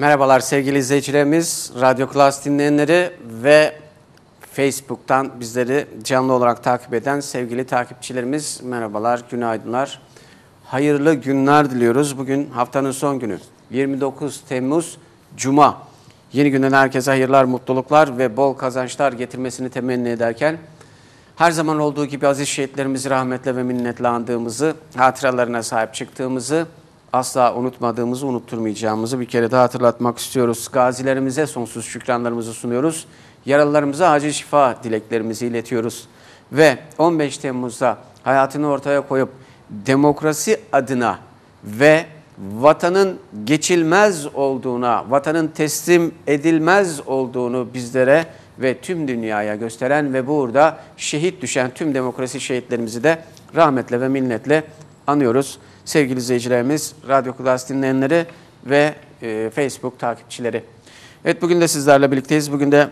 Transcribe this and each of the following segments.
Merhabalar sevgili izleyicilerimiz, Radyo Klas dinleyenleri ve Facebook'tan bizleri canlı olarak takip eden sevgili takipçilerimiz merhabalar, günaydınlar. Hayırlı günler diliyoruz. Bugün haftanın son günü 29 Temmuz Cuma. Yeni günden herkese hayırlar, mutluluklar ve bol kazançlar getirmesini temenni ederken her zaman olduğu gibi aziz şehitlerimizi rahmetle ve minnetle andığımızı, hatıralarına sahip çıktığımızı, asla unutmadığımızı, unutturmayacağımızı bir kere daha hatırlatmak istiyoruz. Gazilerimize sonsuz şükranlarımızı sunuyoruz. Yaralılarımıza acil şifa dileklerimizi iletiyoruz. Ve 15 Temmuz'da hayatını ortaya koyup demokrasi adına ve vatanın geçilmez olduğuna, vatanın teslim edilmez olduğunu bizlere ve tüm dünyaya gösteren ve burada şehit düşen tüm demokrasi şehitlerimizi de rahmetle ve minnetle anıyoruz. Sevgili izleyicilerimiz, Radyo Klas dinleyenleri ve e, Facebook takipçileri. Evet bugün de sizlerle birlikteyiz. Bugün de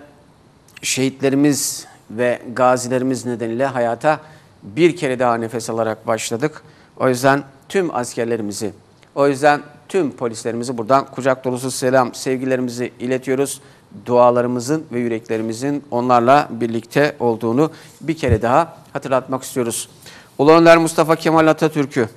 şehitlerimiz ve gazilerimiz nedeniyle hayata bir kere daha nefes alarak başladık. O yüzden tüm askerlerimizi, o yüzden tüm polislerimizi buradan kucak dolusu selam, sevgilerimizi iletiyoruz. Dualarımızın ve yüreklerimizin onlarla birlikte olduğunu bir kere daha hatırlatmak istiyoruz. Ulu Önder Mustafa Kemal Atatürk'ü,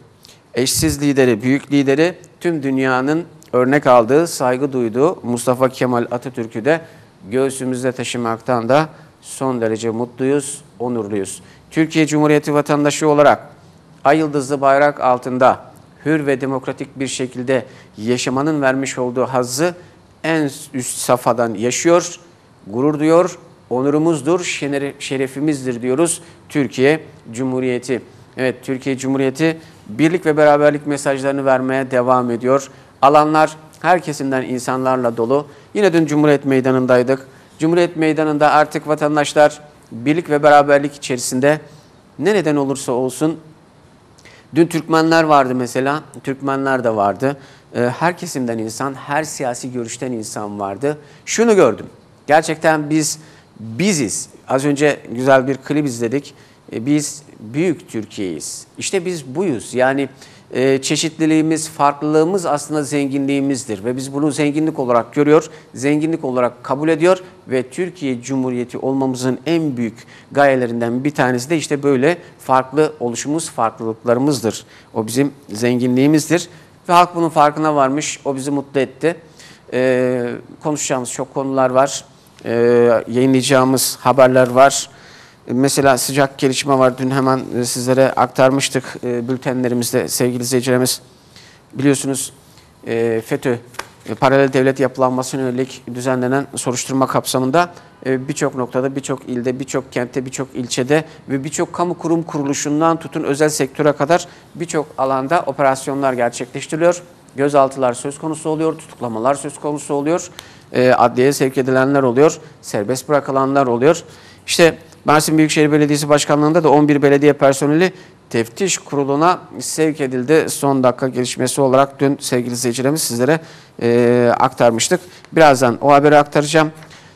eşsiz lideri, büyük lideri, tüm dünyanın örnek aldığı, saygı duyduğu Mustafa Kemal Atatürk'ü de göğsümüzde taşımaktan da son derece mutluyuz, onurluyuz. Türkiye Cumhuriyeti vatandaşı olarak ay yıldızlı bayrak altında hür ve demokratik bir şekilde yaşamanın vermiş olduğu hazzı en üst safhadan yaşıyor, gurur duyuyor, onurumuzdur, şerefimizdir diyoruz Türkiye Cumhuriyeti. Evet Türkiye Cumhuriyeti birlik ve beraberlik mesajlarını vermeye devam ediyor. Alanlar her kesimden insanlarla dolu. Yine dün Cumhuriyet Meydanı'ndaydık. Cumhuriyet Meydanı'nda artık vatandaşlar birlik ve beraberlik içerisinde ne neden olursa olsun Dün Türkmenler vardı mesela, Türkmenler de vardı. Her kesimden insan, her siyasi görüşten insan vardı. Şunu gördüm, gerçekten biz biziz. Az önce güzel bir klip izledik. Biz büyük Türkiye'yiz. İşte biz buyuz. Yani e, çeşitliliğimiz, farklılığımız aslında zenginliğimizdir ve biz bunu zenginlik olarak görüyor, zenginlik olarak kabul ediyor ve Türkiye Cumhuriyeti olmamızın en büyük gayelerinden bir tanesi de işte böyle farklı oluşumuz, farklılıklarımızdır. O bizim zenginliğimizdir ve halk bunun farkına varmış, o bizi mutlu etti. Ee, konuşacağımız çok konular var, ee, yayınlayacağımız haberler var. Mesela sıcak gelişme var. Dün hemen e, sizlere aktarmıştık e, bültenlerimizde sevgili izleyicilerimiz. Biliyorsunuz e, FETÖ paralel devlet yapılanmasına yönelik düzenlenen soruşturma kapsamında birçok noktada, birçok ilde, birçok kentte, birçok ilçede ve birçok kamu kurum kuruluşundan tutun özel sektöre kadar birçok alanda operasyonlar gerçekleştiriliyor. Gözaltılar söz konusu oluyor, tutuklamalar söz konusu oluyor, adliyeye sevk edilenler oluyor, serbest bırakılanlar oluyor. İşte Mersin Büyükşehir Belediyesi Başkanlığı'nda da 11 belediye personeli teftiş kuruluna sevk edildi. Son dakika gelişmesi olarak dün sevgili izleyicilerimiz sizlere e, aktarmıştık. Birazdan o haberi aktaracağım.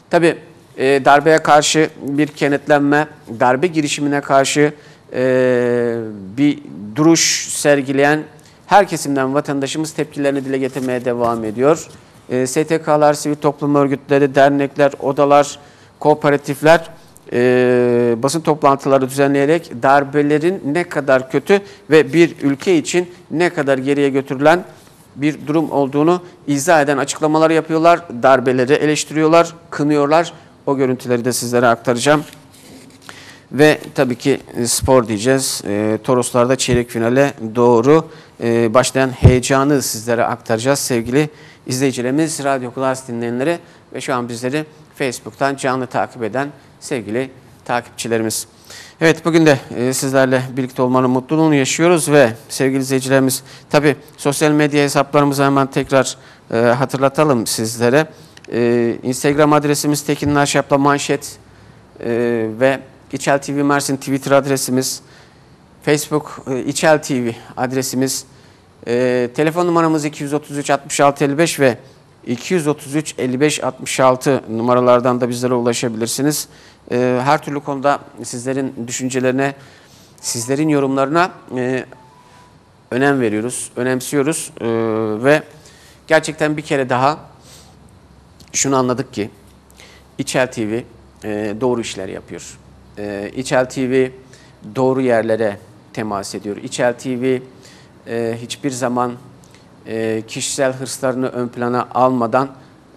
Tabi e, darbeye karşı bir kenetlenme, darbe girişimine karşı e, bir duruş sergileyen her kesimden vatandaşımız tepkilerini dile getirmeye devam ediyor. E, STK'lar, sivil toplum örgütleri, dernekler, odalar, kooperatifler e, basın toplantıları düzenleyerek darbelerin ne kadar kötü ve bir ülke için ne kadar geriye götürülen bir durum olduğunu izah eden açıklamalar yapıyorlar. Darbeleri eleştiriyorlar, kınıyorlar. O görüntüleri de sizlere aktaracağım. Ve tabii ki spor diyeceğiz. E, Toroslar'da çeyrek finale doğru e, başlayan heyecanı sizlere aktaracağız sevgili izleyicilerimiz, Radyo Klas dinleyenleri ve şu an bizleri Facebook'tan canlı takip eden sevgili takipçilerimiz. Evet bugün de e, sizlerle birlikte olmanın mutluluğunu yaşıyoruz ve sevgili izleyicilerimiz tabi sosyal medya hesaplarımızı hemen tekrar e, hatırlatalım sizlere. E, Instagram adresimiz Tekin Naşap'la manşet ve İçel TV Mersin Twitter adresimiz, Facebook İçel TV adresimiz, telefon numaramız 233 66 55 ve 233 55 66 numaralardan da bizlere ulaşabilirsiniz. Ee, her türlü konuda sizlerin düşüncelerine, sizlerin yorumlarına e, önem veriyoruz, önemsiyoruz ee, ve gerçekten bir kere daha şunu anladık ki İçel TV e, doğru işler yapıyor. E, İçel TV doğru yerlere temas ediyor. İçel TV hiçbir zaman e, kişisel hırslarını ön plana almadan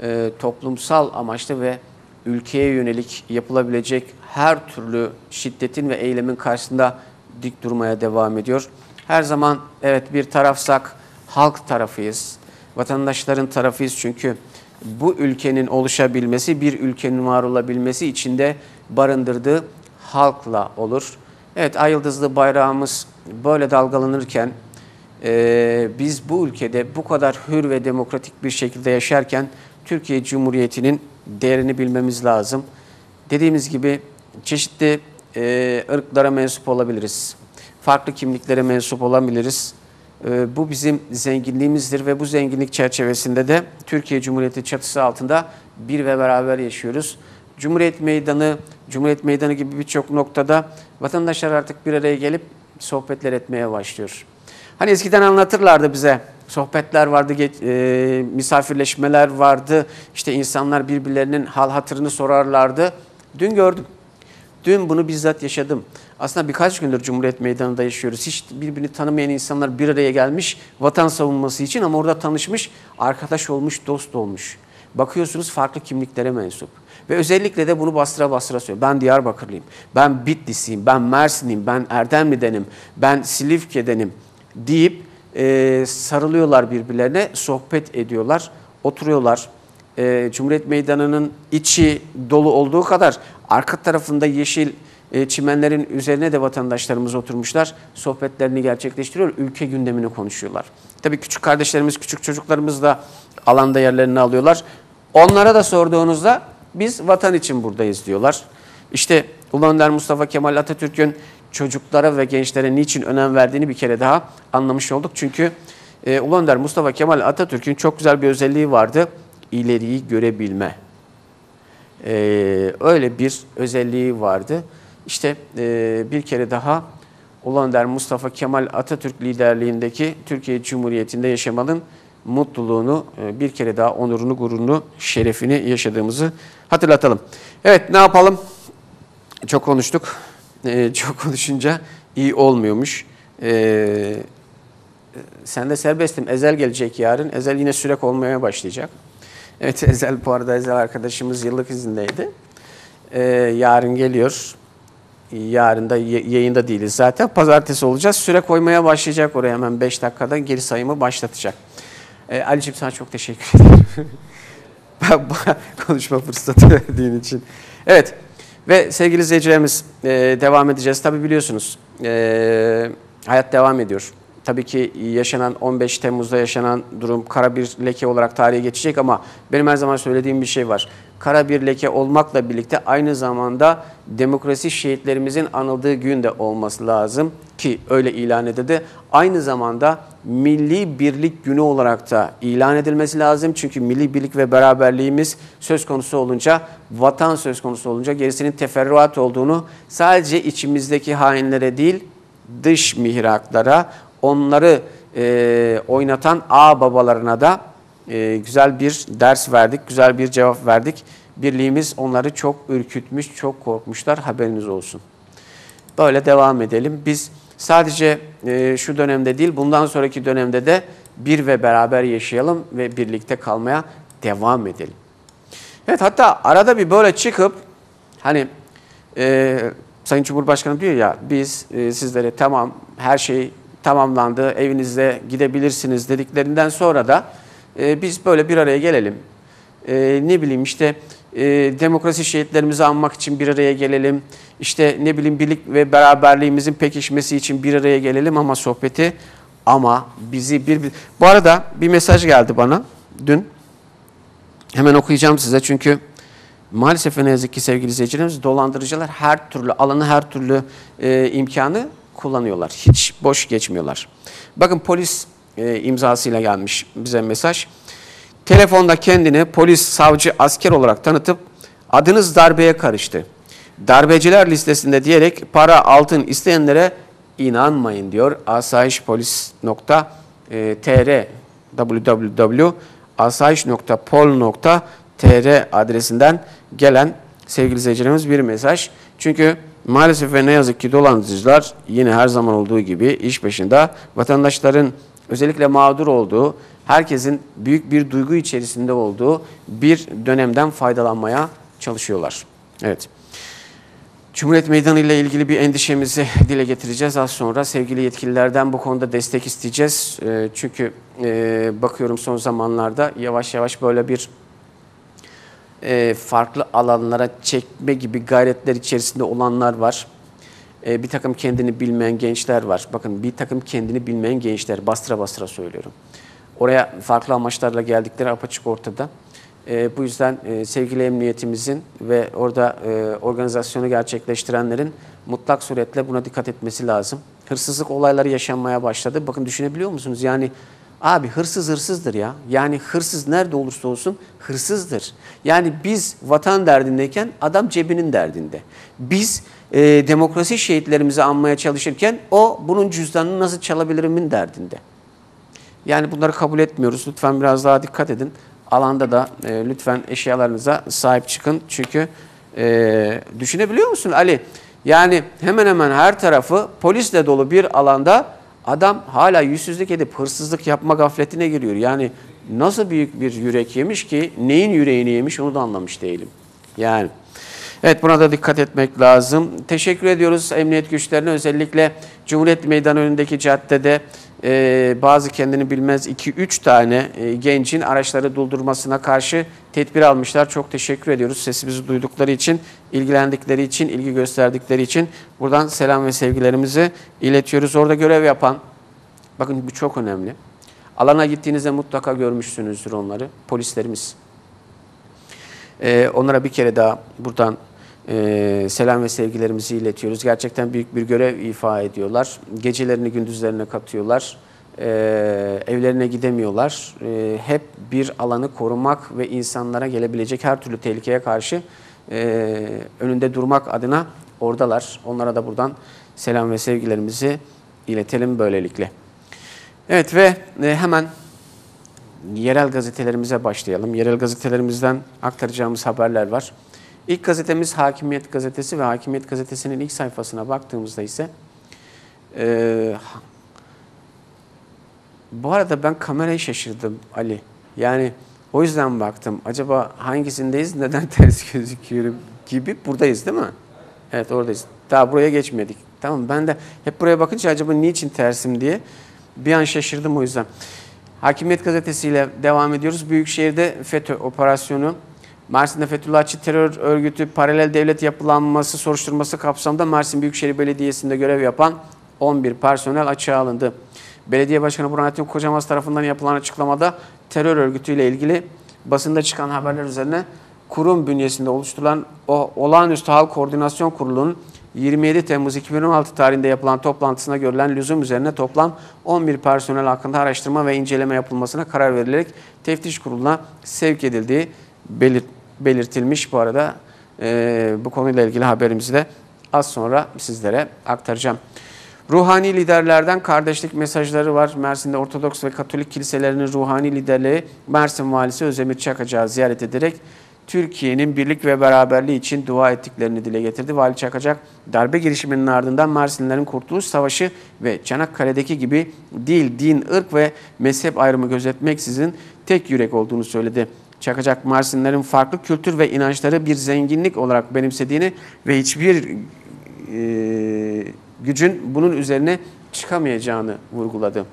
e, toplumsal amaçlı ve ülkeye yönelik yapılabilecek her türlü şiddetin ve eylemin karşısında dik durmaya devam ediyor. Her zaman evet bir tarafsak halk tarafıyız. Vatandaşların tarafıyız çünkü bu ülkenin oluşabilmesi, bir ülkenin var olabilmesi içinde barındırdığı halkla olur. Evet ay yıldızlı bayrağımız böyle dalgalanırken e, biz bu ülkede bu kadar hür ve demokratik bir şekilde yaşarken Türkiye Cumhuriyeti'nin değerini bilmemiz lazım. Dediğimiz gibi çeşitli e, ırklara mensup olabiliriz. Farklı kimliklere mensup olabiliriz. E, bu bizim zenginliğimizdir ve bu zenginlik çerçevesinde de Türkiye Cumhuriyeti çatısı altında bir ve beraber yaşıyoruz. Cumhuriyet Meydanı, Cumhuriyet Meydanı gibi birçok noktada vatandaşlar artık bir araya gelip sohbetler etmeye başlıyor. Hani eskiden anlatırlardı bize sohbetler vardı, e, misafirleşmeler vardı. İşte insanlar birbirlerinin hal hatırını sorarlardı. Dün gördüm. Dün bunu bizzat yaşadım. Aslında birkaç gündür Cumhuriyet Meydanı'nda yaşıyoruz. Hiç birbirini tanımayan insanlar bir araya gelmiş vatan savunması için ama orada tanışmış, arkadaş olmuş, dost olmuş. Bakıyorsunuz farklı kimliklere mensup. Ve özellikle de bunu bastıra bastıra söylüyor. Ben Diyarbakırlıyım, ben Bitlisiyim, ben Mersin'iyim, ben Erdemli'denim, ben Silifke'denim deyip e, sarılıyorlar birbirlerine, sohbet ediyorlar, oturuyorlar. E, Cumhuriyet Meydanı'nın içi dolu olduğu kadar arka tarafında yeşil e, çimenlerin üzerine de vatandaşlarımız oturmuşlar. Sohbetlerini gerçekleştiriyor, ülke gündemini konuşuyorlar. Tabii küçük kardeşlerimiz, küçük çocuklarımız da alanda yerlerini alıyorlar. Onlara da sorduğunuzda biz vatan için buradayız diyorlar. İşte Ulu Önder Mustafa Kemal Atatürk'ün çocuklara ve gençlere niçin önem verdiğini bir kere daha anlamış olduk. Çünkü e, Ulu Önder Mustafa Kemal Atatürk'ün çok güzel bir özelliği vardı. İleriyi görebilme. E, öyle bir özelliği vardı. İşte e, bir kere daha Ulu Önder Mustafa Kemal Atatürk liderliğindeki Türkiye Cumhuriyeti'nde yaşamanın mutluluğunu, e, bir kere daha onurunu, gururunu, şerefini yaşadığımızı hatırlatalım. Evet ne yapalım? Çok konuştuk. Ee, çok konuşunca iyi olmuyormuş. Ee, sen de serbestim. Ezel gelecek yarın. Ezel yine sürek olmaya başlayacak. Evet Ezel bu arada Ezel arkadaşımız yıllık izindeydi. Ee, yarın geliyor. Yarın da yayında değiliz zaten. Pazartesi olacağız. Süre koymaya başlayacak oraya hemen 5 dakikada geri sayımı başlatacak. Ee, Ali'ciğim sana çok teşekkür ederim. konuşma fırsatı verdiğin için. Evet. Ve sevgili izleyicilerimiz e, devam edeceğiz. Tabi biliyorsunuz e, hayat devam ediyor. Tabii ki yaşanan 15 Temmuz'da yaşanan durum kara bir leke olarak tarihe geçecek ama benim her zaman söylediğim bir şey var. Kara bir leke olmakla birlikte aynı zamanda demokrasi şehitlerimizin anıldığı gün de olması lazım ki öyle ilan edildi. Aynı zamanda milli birlik günü olarak da ilan edilmesi lazım. Çünkü milli birlik ve beraberliğimiz söz konusu olunca, vatan söz konusu olunca gerisinin teferruat olduğunu sadece içimizdeki hainlere değil, dış mihraklara, onları e, oynatan ağ babalarına da e, güzel bir ders verdik, güzel bir cevap verdik. Birliğimiz onları çok ürkütmüş, çok korkmuşlar haberiniz olsun. Böyle devam edelim. Biz sadece e, şu dönemde değil bundan sonraki dönemde de bir ve beraber yaşayalım ve birlikte kalmaya devam edelim. Evet hatta arada bir böyle çıkıp hani e, Sayın Cumhurbaşkanı diyor ya biz e, sizlere tamam her şey tamamlandı evinizde gidebilirsiniz dediklerinden sonra da e, biz böyle bir araya gelelim. E, ne bileyim işte e, demokrasi şehitlerimizi anmak için bir araya gelelim. İşte ne bileyim birlik ve beraberliğimizin pekişmesi için bir araya gelelim ama sohbeti ama bizi bir, bir... Bu arada bir mesaj geldi bana dün. Hemen okuyacağım size çünkü maalesef ne yazık ki sevgili izleyicilerimiz dolandırıcılar her türlü alanı her türlü e, imkanı kullanıyorlar. Hiç boş geçmiyorlar. Bakın polis e, imzasıyla gelmiş bize mesaj. Telefonda kendini polis, savcı, asker olarak tanıtıp adınız darbeye karıştı. Darbeciler listesinde diyerek para, altın isteyenlere inanmayın diyor. asayişpolis.tr www.asayiş.pol.tr tr adresinden gelen sevgili izleyicilerimiz bir mesaj. Çünkü maalesef ve ne yazık ki dolandırıcılar yine her zaman olduğu gibi iş başında vatandaşların özellikle mağdur olduğu, herkesin büyük bir duygu içerisinde olduğu bir dönemden faydalanmaya çalışıyorlar. Evet. Cumhuriyet Meydanı ile ilgili bir endişemizi dile getireceğiz az sonra. Sevgili yetkililerden bu konuda destek isteyeceğiz. Ee, çünkü e, bakıyorum son zamanlarda yavaş yavaş böyle bir e, farklı alanlara çekme gibi gayretler içerisinde olanlar var. E, bir takım kendini bilmeyen gençler var. Bakın bir takım kendini bilmeyen gençler bastıra bastıra söylüyorum. Oraya farklı amaçlarla geldikleri apaçık ortada. E, bu yüzden e, sevgili emniyetimizin ve orada e, organizasyonu gerçekleştirenlerin mutlak suretle buna dikkat etmesi lazım. Hırsızlık olayları yaşanmaya başladı. Bakın düşünebiliyor musunuz? Yani abi hırsız hırsızdır ya. Yani hırsız nerede olursa olsun hırsızdır. Yani biz vatan derdindeyken adam cebinin derdinde. Biz e, demokrasi şehitlerimizi anmaya çalışırken o bunun cüzdanını nasıl çalabilirimin derdinde. Yani bunları kabul etmiyoruz. Lütfen biraz daha dikkat edin alanda da e, lütfen eşyalarınıza sahip çıkın. Çünkü e, düşünebiliyor musun Ali? Yani hemen hemen her tarafı polisle dolu bir alanda adam hala yüzsüzlük edip hırsızlık yapma gafletine giriyor. Yani nasıl büyük bir yürek yemiş ki neyin yüreğini yemiş onu da anlamış değilim. Yani evet buna da dikkat etmek lazım. Teşekkür ediyoruz emniyet güçlerine özellikle Cumhuriyet Meydanı önündeki caddede e, bazı kendini bilmez 2-3 tane e, gencin araçları doldurmasına karşı tedbir almışlar. Çok teşekkür ediyoruz sesimizi duydukları için, ilgilendikleri için, ilgi gösterdikleri için. Buradan selam ve sevgilerimizi iletiyoruz. Orada görev yapan, bakın bu çok önemli. Alana gittiğinizde mutlaka görmüşsünüzdür onları. Polislerimiz. Ee, onlara bir kere daha buradan e, selam ve sevgilerimizi iletiyoruz. Gerçekten büyük bir görev ifa ediyorlar. Gecelerini gündüzlerine katıyorlar. E, evlerine gidemiyorlar. E, hep bir alanı korumak ve insanlara gelebilecek her türlü tehlikeye karşı e, önünde durmak adına oradalar. Onlara da buradan selam ve sevgilerimizi iletelim böylelikle. Evet ve e, hemen yerel gazetelerimize başlayalım. Yerel gazetelerimizden aktaracağımız haberler var. İlk gazetemiz Hakimiyet Gazetesi ve Hakimiyet Gazetesi'nin ilk sayfasına baktığımızda ise e, bu arada ben kamerayı şaşırdım Ali. Yani o yüzden baktım. Acaba hangisindeyiz, neden ters gözüküyorum gibi buradayız değil mi? Evet oradayız. Daha buraya geçmedik. Tamam ben de hep buraya bakınca acaba niçin tersim diye bir an şaşırdım o yüzden. Hakimiyet Gazetesi ile devam ediyoruz. Büyükşehir'de FETÖ operasyonu Mersin'de Fethullahçı terör örgütü paralel devlet yapılanması soruşturması kapsamında Mersin Büyükşehir Belediyesi'nde görev yapan 11 personel açığa alındı. Belediye Başkanı Burhanettin Kocamaz tarafından yapılan açıklamada terör örgütüyle ilgili basında çıkan haberler üzerine kurum bünyesinde oluşturulan o olağanüstü hal koordinasyon kurulunun 27 Temmuz 2016 tarihinde yapılan toplantısına görülen lüzum üzerine toplam 11 personel hakkında araştırma ve inceleme yapılmasına karar verilerek teftiş kuruluna sevk edildiği belirtildi belirtilmiş bu arada. E, bu konuyla ilgili haberimizi de az sonra sizlere aktaracağım. Ruhani liderlerden kardeşlik mesajları var. Mersin'de Ortodoks ve Katolik kiliselerinin ruhani liderleri Mersin Valisi Özdemir Çakacak'ı ziyaret ederek Türkiye'nin birlik ve beraberliği için dua ettiklerini dile getirdi. Vali Çakacak darbe girişiminin ardından Mersinlerin Kurtuluş Savaşı ve Çanakkale'deki gibi dil, din, ırk ve mezhep ayrımı gözetmeksizin tek yürek olduğunu söyledi. Çakacak Mersinlerin farklı kültür ve inançları bir zenginlik olarak benimsediğini ve hiçbir e, gücün bunun üzerine çıkamayacağını vurguladı.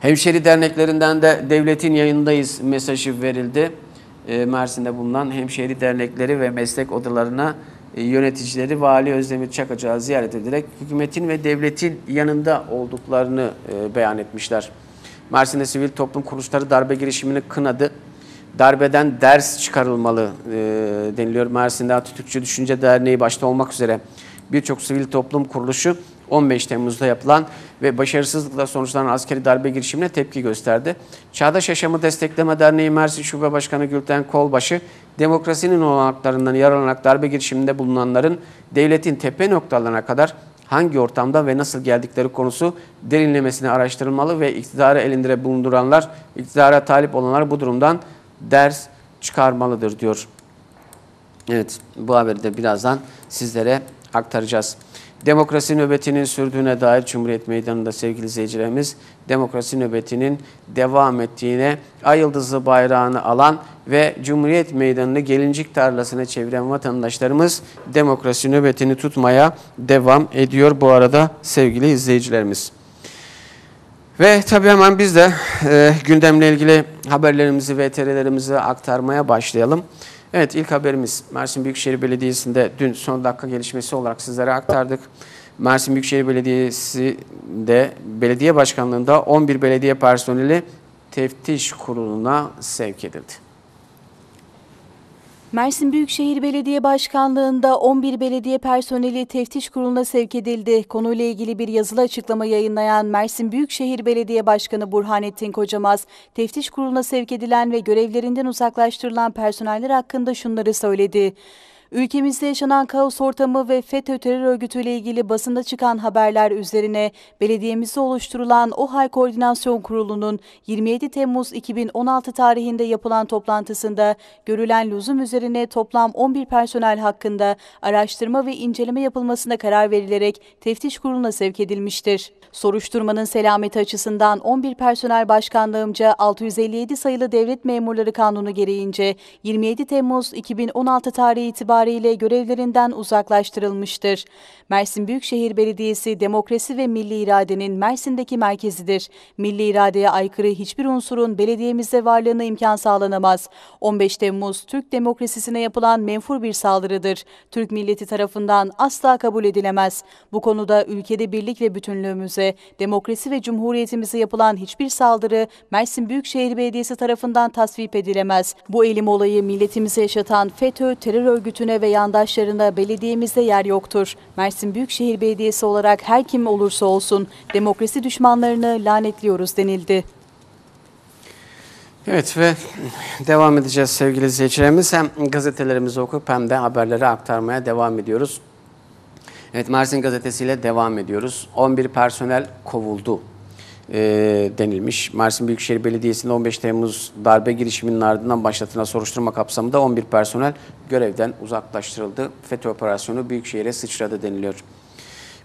Hemşeri derneklerinden de devletin yayındayız mesajı verildi. E, Mersin'de bulunan hemşeri dernekleri ve meslek odalarına e, yöneticileri Vali Özdemir Çakacak'ı ziyaret ederek hükümetin ve devletin yanında olduklarını e, beyan etmişler. Mersin'de sivil toplum kuruluşları darbe girişimini kınadı darbeden ders çıkarılmalı deniliyor. Mersin'de Atatürkçü Düşünce Derneği başta olmak üzere birçok sivil toplum kuruluşu 15 Temmuz'da yapılan ve başarısızlıkla sonuçlanan askeri darbe girişimine tepki gösterdi. Çağdaş Yaşamı Destekleme Derneği Mersin Şube Başkanı Gülten Kolbaşı, demokrasinin olanaklarından yararlanarak darbe girişiminde bulunanların devletin tepe noktalarına kadar hangi ortamda ve nasıl geldikleri konusu derinlemesine araştırılmalı ve iktidarı elinde bulunduranlar, iktidara talip olanlar bu durumdan ders çıkarmalıdır diyor. Evet bu haberi de birazdan sizlere aktaracağız. Demokrasi nöbetinin sürdüğüne dair Cumhuriyet Meydanı'nda sevgili izleyicilerimiz demokrasi nöbetinin devam ettiğine ay yıldızlı bayrağını alan ve Cumhuriyet Meydanı'nı gelincik tarlasına çeviren vatandaşlarımız demokrasi nöbetini tutmaya devam ediyor bu arada sevgili izleyicilerimiz. Ve tabii hemen biz de e, gündemle ilgili haberlerimizi ve TR'lerimizi aktarmaya başlayalım. Evet ilk haberimiz Mersin Büyükşehir Belediyesi'nde dün son dakika gelişmesi olarak sizlere aktardık. Mersin Büyükşehir Belediyesi de belediye başkanlığında 11 belediye personeli teftiş kuruluna sevk edildi. Mersin Büyükşehir Belediye Başkanlığı'nda 11 belediye personeli teftiş kuruluna sevk edildi. Konuyla ilgili bir yazılı açıklama yayınlayan Mersin Büyükşehir Belediye Başkanı Burhanettin Kocamaz, teftiş kuruluna sevk edilen ve görevlerinden uzaklaştırılan personeller hakkında şunları söyledi. Ülkemizde yaşanan kaos ortamı ve FETÖ terör örgütüyle ilgili basında çıkan haberler üzerine belediyemizde oluşturulan OHAL Koordinasyon Kurulu'nun 27 Temmuz 2016 tarihinde yapılan toplantısında görülen lüzum üzerine toplam 11 personel hakkında araştırma ve inceleme yapılmasına karar verilerek teftiş kuruluna sevk edilmiştir. Soruşturmanın selameti açısından 11 personel başkanlığımca 657 sayılı devlet memurları kanunu gereğince 27 Temmuz 2016 tarihi itibariyle görevlerinden uzaklaştırılmıştır. Mersin Büyükşehir Belediyesi demokrasi ve milli iradenin Mersin'deki merkezidir. Milli iradeye aykırı hiçbir unsurun belediyemizde varlığına imkan sağlanamaz. 15 Temmuz Türk demokrasisine yapılan menfur bir saldırıdır. Türk milleti tarafından asla kabul edilemez. Bu konuda ülkede birlik ve bütünlüğümüze, demokrasi ve cumhuriyetimize yapılan hiçbir saldırı Mersin Büyükşehir Belediyesi tarafından tasvip edilemez. Bu elim olayı milletimize yaşatan FETÖ terör örgütüne ve yandaşlarına belediyemizde yer yoktur. Mersin Büyükşehir Belediyesi olarak her kim olursa olsun demokrasi düşmanlarını lanetliyoruz denildi. Evet ve devam edeceğiz sevgili izleyicilerimiz. Hem gazetelerimizi okup hem de haberleri aktarmaya devam ediyoruz. Evet Mersin Gazetesi ile devam ediyoruz. 11 personel kovuldu e, denilmiş. Mersin Büyükşehir Belediyesi'nde 15 Temmuz darbe girişiminin ardından başlatılan soruşturma kapsamında 11 personel görevden uzaklaştırıldı. FETÖ operasyonu Büyükşehir'e sıçradı deniliyor.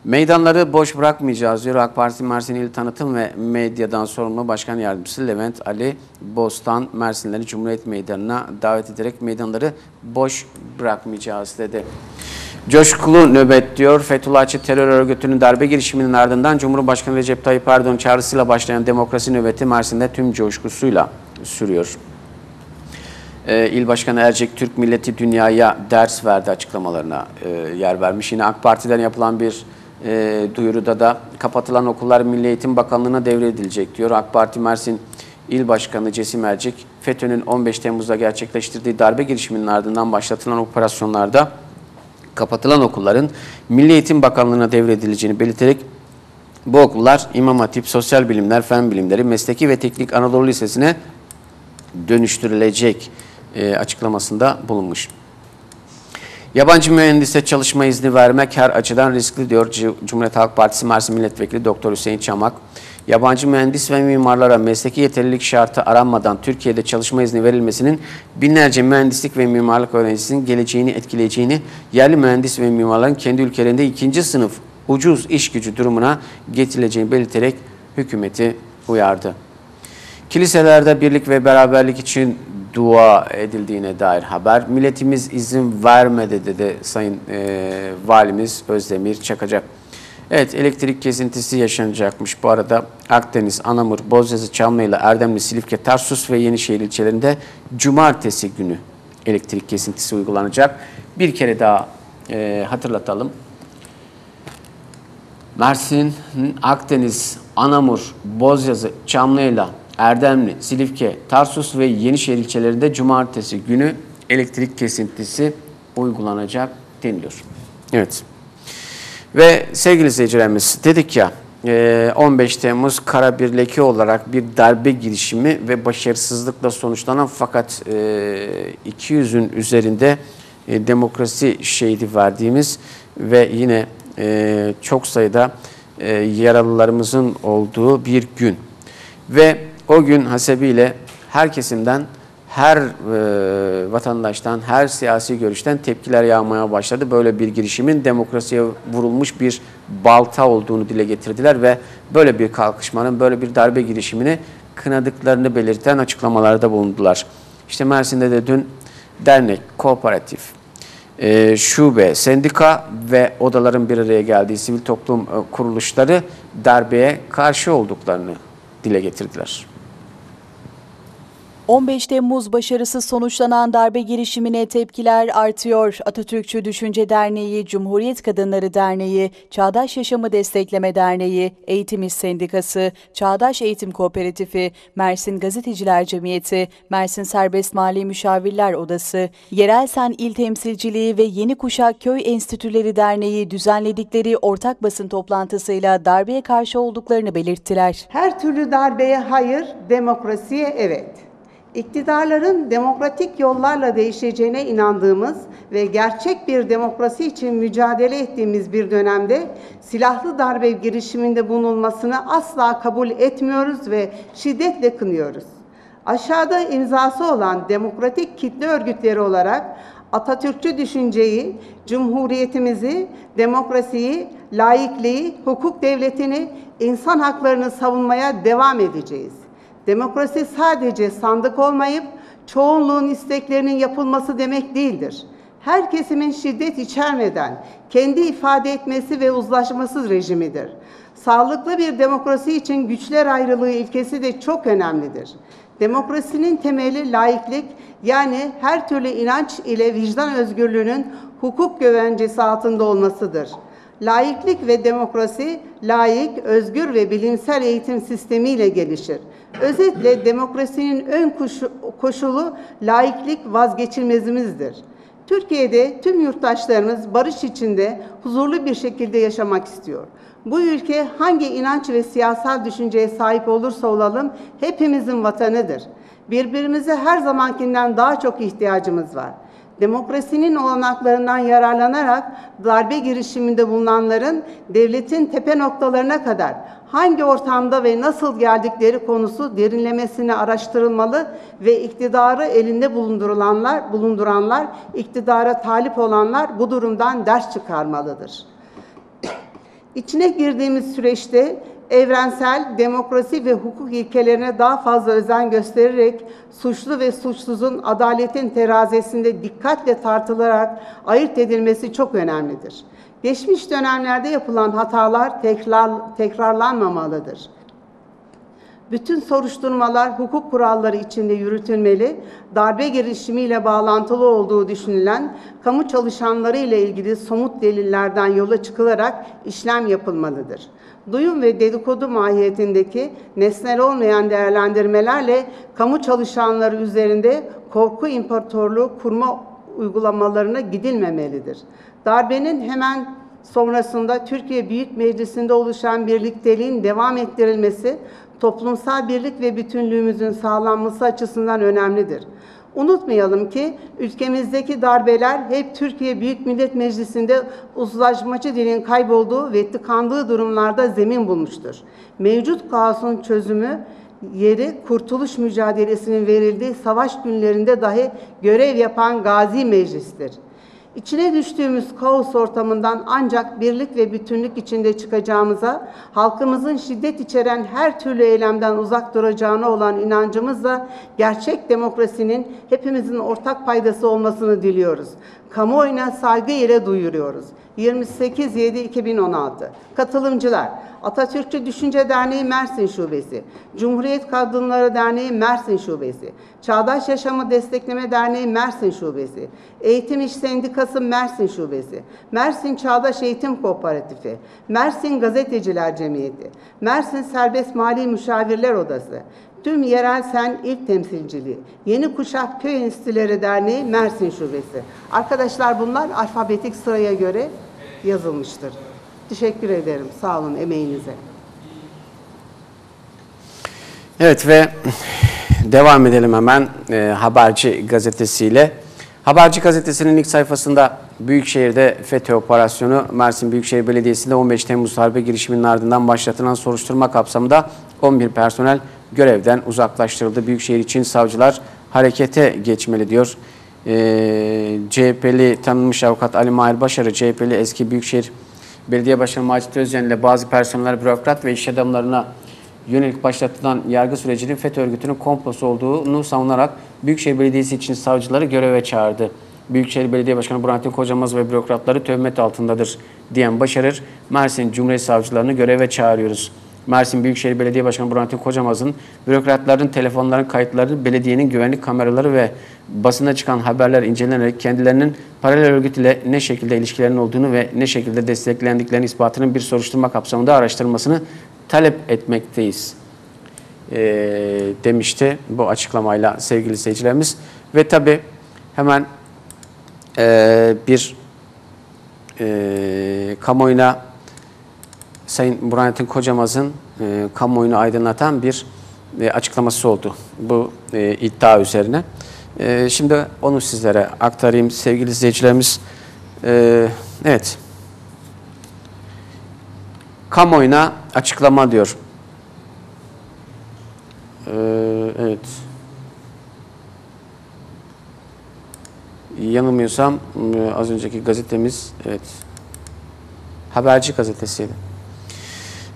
Meydanları boş bırakmayacağız diyor AK Parti Mersin İl Tanıtım ve Medyadan sorumlu Başkan Yardımcısı Levent Ali Bostan Mersinleri Cumhuriyet Meydanı'na davet ederek meydanları boş bırakmayacağız dedi. Coşkulu nöbet diyor. Fethullahçı terör örgütünün darbe girişiminin ardından Cumhurbaşkanı Recep Tayyip Erdoğan çağrısıyla başlayan demokrasi nöbeti Mersin'de tüm coşkusuyla sürüyor. Ee, İl Başkanı Ercek Türk milleti dünyaya ders verdi açıklamalarına e, yer vermiş. Yine AK Parti'den yapılan bir e, duyuruda da kapatılan okullar Milli Eğitim Bakanlığı'na devredilecek diyor. AK Parti Mersin İl Başkanı Cesim Ercek, FETÖ'nün 15 Temmuz'da gerçekleştirdiği darbe girişiminin ardından başlatılan operasyonlarda kapatılan okulların Milli Eğitim Bakanlığı'na devredileceğini belirterek bu okullar İmam Hatip, Sosyal Bilimler, Fen Bilimleri, Mesleki ve Teknik Anadolu Lisesi'ne dönüştürülecek e, açıklamasında bulunmuş. Yabancı mühendise çalışma izni vermek her açıdan riskli diyor Cumhuriyet Halk Partisi Mersin Milletvekili Doktor Hüseyin Çamak. Yabancı mühendis ve mimarlara mesleki yeterlilik şartı aranmadan Türkiye'de çalışma izni verilmesinin binlerce mühendislik ve mimarlık öğrencisinin geleceğini etkileyeceğini, yerli mühendis ve mimarların kendi ülkelerinde ikinci sınıf ucuz iş gücü durumuna getirileceğini belirterek hükümeti uyardı. Kiliselerde birlik ve beraberlik için dua edildiğine dair haber. Milletimiz izin vermedi dedi Sayın e, Valimiz Özdemir Çakacak. Evet elektrik kesintisi yaşanacakmış. Bu arada Akdeniz, Anamur, Bozyazı, Çamlıheli, Erdemli, Silifke, Tarsus ve Yenişehir ilçelerinde cumartesi günü elektrik kesintisi uygulanacak. Bir kere daha e, hatırlatalım. Mersin, Akdeniz, Anamur, Bozyazı, Çamlıheli, Erdemli, Silifke, Tarsus ve Yenişehir ilçelerinde cumartesi günü elektrik kesintisi uygulanacak deniliyor. Evet. Ve sevgili seyircilerimiz dedik ya 15 e, Temmuz kara bir leke olarak bir darbe girişimi ve başarısızlıkla sonuçlanan fakat 200'ün e, üzerinde e, demokrasi şehidi verdiğimiz ve yine çok sayıda yaralılarımızın olduğu bir gün. Ve o gün hasebiyle her kesimden, her e, vatandaştan, her siyasi görüşten tepkiler yağmaya başladı. Böyle bir girişimin demokrasiye vurulmuş bir balta olduğunu dile getirdiler ve böyle bir kalkışmanın, böyle bir darbe girişimini kınadıklarını belirten açıklamalarda bulundular. İşte Mersin'de de dün dernek, kooperatif, e, şube, sendika ve odaların bir araya geldiği sivil toplum e, kuruluşları darbeye karşı olduklarını dile getirdiler. 15 Temmuz başarısız sonuçlanan darbe girişimine tepkiler artıyor. Atatürkçü Düşünce Derneği, Cumhuriyet Kadınları Derneği, Çağdaş Yaşamı Destekleme Derneği, Eğitim İş Sendikası, Çağdaş Eğitim Kooperatifi, Mersin Gazeteciler Cemiyeti, Mersin Serbest Mali Müşavirler Odası, Yerel Sen İl Temsilciliği ve Yeni Kuşak Köy Enstitüleri Derneği düzenledikleri ortak basın toplantısıyla darbeye karşı olduklarını belirttiler. Her türlü darbeye hayır, demokrasiye evet. İktidarların demokratik yollarla değişeceğine inandığımız ve gerçek bir demokrasi için mücadele ettiğimiz bir dönemde silahlı darbe girişiminde bulunulmasını asla kabul etmiyoruz ve şiddetle kınıyoruz. Aşağıda imzası olan demokratik kitle örgütleri olarak Atatürkçü düşünceyi, cumhuriyetimizi, demokrasiyi, laikliği, hukuk devletini, insan haklarını savunmaya devam edeceğiz. Demokrasi sadece sandık olmayıp çoğunluğun isteklerinin yapılması demek değildir. Her kesimin şiddet içermeden kendi ifade etmesi ve uzlaşması rejimidir. Sağlıklı bir demokrasi için güçler ayrılığı ilkesi de çok önemlidir. Demokrasinin temeli laiklik yani her türlü inanç ile vicdan özgürlüğünün hukuk güvencesi altında olmasıdır. Laiklik ve demokrasi, laik, özgür ve bilimsel eğitim sistemiyle gelişir. Özetle demokrasinin ön koşulu laiklik vazgeçilmezimizdir. Türkiye'de tüm yurttaşlarımız barış içinde huzurlu bir şekilde yaşamak istiyor. Bu ülke hangi inanç ve siyasal düşünceye sahip olursa olalım hepimizin vatanıdır. Birbirimize her zamankinden daha çok ihtiyacımız var demokrasinin olanaklarından yararlanarak darbe girişiminde bulunanların devletin tepe noktalarına kadar hangi ortamda ve nasıl geldikleri konusu derinlemesine araştırılmalı ve iktidarı elinde bulundurulanlar, bulunduranlar, iktidara talip olanlar bu durumdan ders çıkarmalıdır. İçine girdiğimiz süreçte evrensel demokrasi ve hukuk ilkelerine daha fazla özen göstererek suçlu ve suçsuzun adaletin terazisinde dikkatle tartılarak ayırt edilmesi çok önemlidir. Geçmiş dönemlerde yapılan hatalar tekrar, tekrarlanmamalıdır. Bütün soruşturmalar hukuk kuralları içinde yürütülmeli, darbe girişimiyle bağlantılı olduğu düşünülen kamu çalışanları ile ilgili somut delillerden yola çıkılarak işlem yapılmalıdır duyum ve dedikodu mahiyetindeki nesnel olmayan değerlendirmelerle kamu çalışanları üzerinde korku imparatorluğu kurma uygulamalarına gidilmemelidir. Darbenin hemen sonrasında Türkiye Büyük Meclisi'nde oluşan birlikteliğin devam ettirilmesi toplumsal birlik ve bütünlüğümüzün sağlanması açısından önemlidir. Unutmayalım ki ülkemizdeki darbeler hep Türkiye Büyük Millet Meclisi'nde uzlaşmacı dilin kaybolduğu ve tıkandığı durumlarda zemin bulmuştur. Mevcut kaosun çözümü yeri kurtuluş mücadelesinin verildiği savaş günlerinde dahi görev yapan Gazi Meclis'tir. İçine düştüğümüz kaos ortamından ancak birlik ve bütünlük içinde çıkacağımıza, halkımızın şiddet içeren her türlü eylemden uzak duracağına olan inancımızla gerçek demokrasinin hepimizin ortak paydası olmasını diliyoruz. Kamuoyuna saygı ile duyuruyoruz. 28.7.2016 Katılımcılar Atatürkçü Düşünce Derneği Mersin Şubesi, Cumhuriyet Kadınları Derneği Mersin Şubesi, Çağdaş Yaşamı Destekleme Derneği Mersin Şubesi, Eğitim İş Sendikası Mersin Şubesi, Mersin Çağdaş Eğitim Kooperatifi, Mersin Gazeteciler Cemiyeti, Mersin Serbest Mali Müşavirler Odası, Tüm Yerel Sen İlk Temsilciliği, Yeni Kuşak Köy Enstitüleri Derneği Mersin Şubesi. Arkadaşlar bunlar alfabetik sıraya göre yazılmıştır. Teşekkür ederim. Sağ olun emeğinize. Evet ve devam edelim hemen e, Haberci gazetesiyle. Haberci gazetesinin ilk sayfasında Büyükşehir'de FETÖ operasyonu Mersin Büyükşehir Belediyesi'nde 15 Temmuz darbe girişiminin ardından başlatılan soruşturma kapsamında 11 personel görevden uzaklaştırıldı. Büyükşehir için savcılar harekete geçmeli diyor. Ee, CHP'li tanınmış avukat Ali Mahir Başarı, CHP'li eski Büyükşehir Belediye Başkanı Macit Özcan ile bazı personel, bürokrat ve iş adamlarına yönelik başlatılan yargı sürecinin FETÖ örgütünün komplosu olduğunu savunarak Büyükşehir Belediyesi için savcıları göreve çağırdı. Büyükşehir Belediye Başkanı Burhanettin Kocamaz ve bürokratları töhmet altındadır diyen Başarır, Mersin Cumhuriyet Savcılarını göreve çağırıyoruz. Mersin Büyükşehir Belediye Başkanı Burhanettin Kocamaz'ın bürokratların telefonların kayıtları, belediyenin güvenlik kameraları ve basına çıkan haberler incelenerek kendilerinin paralel örgüt ile ne şekilde ilişkilerinin olduğunu ve ne şekilde desteklendiklerinin ispatının bir soruşturma kapsamında araştırılmasını talep etmekteyiz e, demişti bu açıklamayla sevgili seyircilerimiz. Ve tabi hemen e, bir e, kamuoyuna Sayın Burhanettin Kocamaz'ın e, kamuoyunu aydınlatan bir e, açıklaması oldu bu e, iddia üzerine. E, şimdi onu sizlere aktarayım sevgili izleyicilerimiz. E, evet. Kamuoyuna açıklama diyor. E, evet. Yanılmıyorsam e, az önceki gazetemiz evet Haberci gazetesiydi.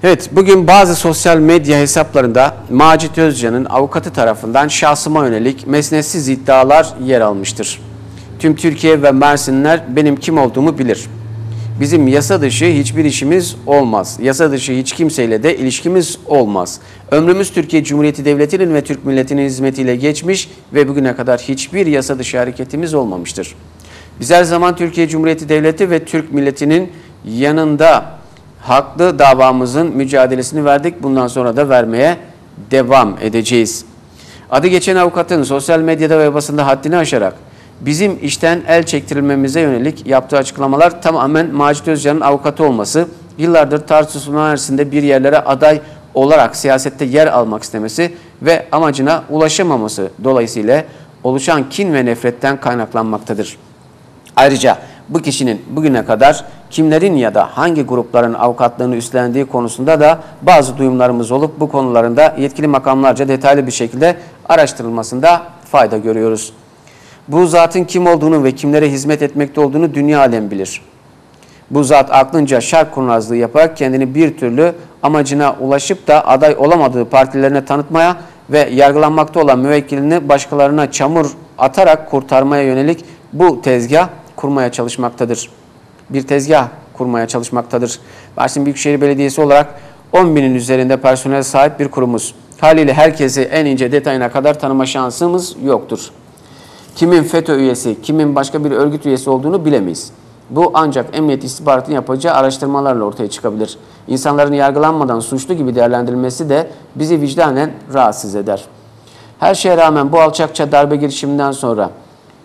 Evet, bugün bazı sosyal medya hesaplarında Macit Özcan'ın avukatı tarafından şahsıma yönelik mesnetsiz iddialar yer almıştır. Tüm Türkiye ve Mersinler benim kim olduğumu bilir. Bizim yasa dışı hiçbir işimiz olmaz. Yasa dışı hiç kimseyle de ilişkimiz olmaz. Ömrümüz Türkiye Cumhuriyeti Devleti'nin ve Türk milletinin hizmetiyle geçmiş ve bugüne kadar hiçbir yasa dışı hareketimiz olmamıştır. Biz her zaman Türkiye Cumhuriyeti Devleti ve Türk milletinin yanında haklı davamızın mücadelesini verdik. Bundan sonra da vermeye devam edeceğiz. Adı geçen avukatın sosyal medyada ve basında haddini aşarak bizim işten el çektirilmemize yönelik yaptığı açıklamalar tamamen Macit Özcan'ın avukatı olması, yıllardır Tarsus Üniversitesi'nde bir yerlere aday olarak siyasette yer almak istemesi ve amacına ulaşamaması dolayısıyla oluşan kin ve nefretten kaynaklanmaktadır. Ayrıca bu kişinin bugüne kadar kimlerin ya da hangi grupların avukatlığını üstlendiği konusunda da bazı duyumlarımız olup bu konularında yetkili makamlarca detaylı bir şekilde araştırılmasında fayda görüyoruz. Bu zatın kim olduğunu ve kimlere hizmet etmekte olduğunu dünya alem bilir. Bu zat aklınca şark kurnazlığı yaparak kendini bir türlü amacına ulaşıp da aday olamadığı partilerine tanıtmaya ve yargılanmakta olan müvekkilini başkalarına çamur atarak kurtarmaya yönelik bu tezgah kurmaya çalışmaktadır. Bir tezgah kurmaya çalışmaktadır. Mersin Büyükşehir Belediyesi olarak 10 binin üzerinde personel sahip bir kurumuz. Haliyle herkesi en ince detayına kadar tanıma şansımız yoktur. Kimin FETÖ üyesi, kimin başka bir örgüt üyesi olduğunu bilemeyiz. Bu ancak emniyet istihbaratının yapacağı araştırmalarla ortaya çıkabilir. İnsanların yargılanmadan suçlu gibi değerlendirilmesi de bizi vicdanen rahatsız eder. Her şeye rağmen bu alçakça darbe girişiminden sonra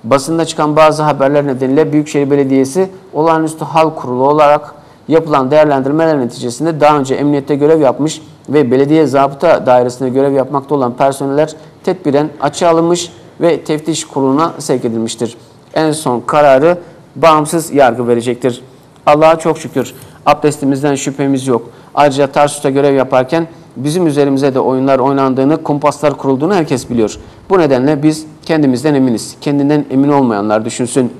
basında çıkan bazı haberler nedeniyle Büyükşehir Belediyesi olağanüstü hal kurulu olarak yapılan değerlendirmeler neticesinde daha önce emniyette görev yapmış ve belediye zabıta dairesinde görev yapmakta olan personeller tedbiren açığa alınmış ve teftiş kuruluna sevk edilmiştir. En son kararı bağımsız yargı verecektir. Allah'a çok şükür abdestimizden şüphemiz yok. Ayrıca Tarsus'ta görev yaparken bizim üzerimize de oyunlar oynandığını, kumpaslar kurulduğunu herkes biliyor. Bu nedenle biz kendimizden eminiz. Kendinden emin olmayanlar düşünsün.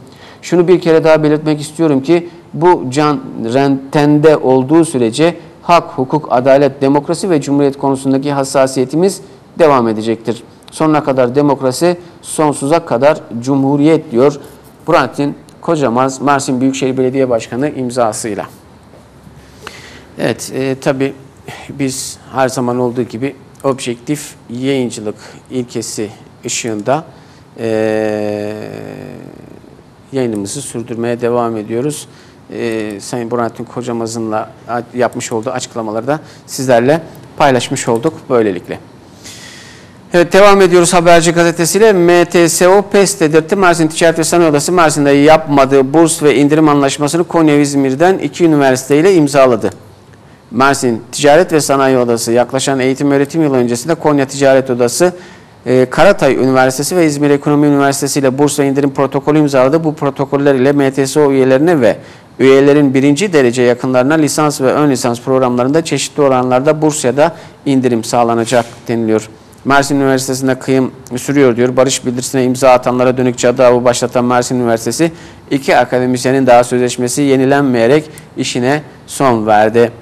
Şunu bir kere daha belirtmek istiyorum ki bu can rentende olduğu sürece hak, hukuk, adalet, demokrasi ve cumhuriyet konusundaki hassasiyetimiz devam edecektir. Sonuna kadar demokrasi, sonsuza kadar cumhuriyet diyor Burhanettin Kocamaz Mersin Büyükşehir Belediye Başkanı imzasıyla. Evet, e, tabii biz her zaman olduğu gibi objektif yayıncılık ilkesi ışığında e, yayınımızı sürdürmeye devam ediyoruz. E, Sayın Burhanettin Kocamaz'ınla yapmış olduğu açıklamaları da sizlerle paylaşmış olduk böylelikle. Evet devam ediyoruz Haberci gazetesiyle. MTSO PES dedirtti. Mersin Ticaret ve Sanayi Odası Mersin'de yapmadığı burs ve indirim anlaşmasını Konya İzmir'den iki üniversiteyle imzaladı. Mersin Ticaret ve Sanayi Odası yaklaşan eğitim öğretim yılı öncesinde Konya Ticaret Odası e, Karatay Üniversitesi ve İzmir Ekonomi Üniversitesi ile burs ve indirim protokolü imzaladı. Bu protokoller ile MTSO üyelerine ve üyelerin birinci derece yakınlarına lisans ve ön lisans programlarında çeşitli oranlarda burs ya da indirim sağlanacak deniliyor. Mersin Üniversitesi'nde kıyım sürüyor diyor. Barış bildirisine imza atanlara dönük cadı avı başlatan Mersin Üniversitesi iki akademisyenin daha sözleşmesi yenilenmeyerek işine son verdi.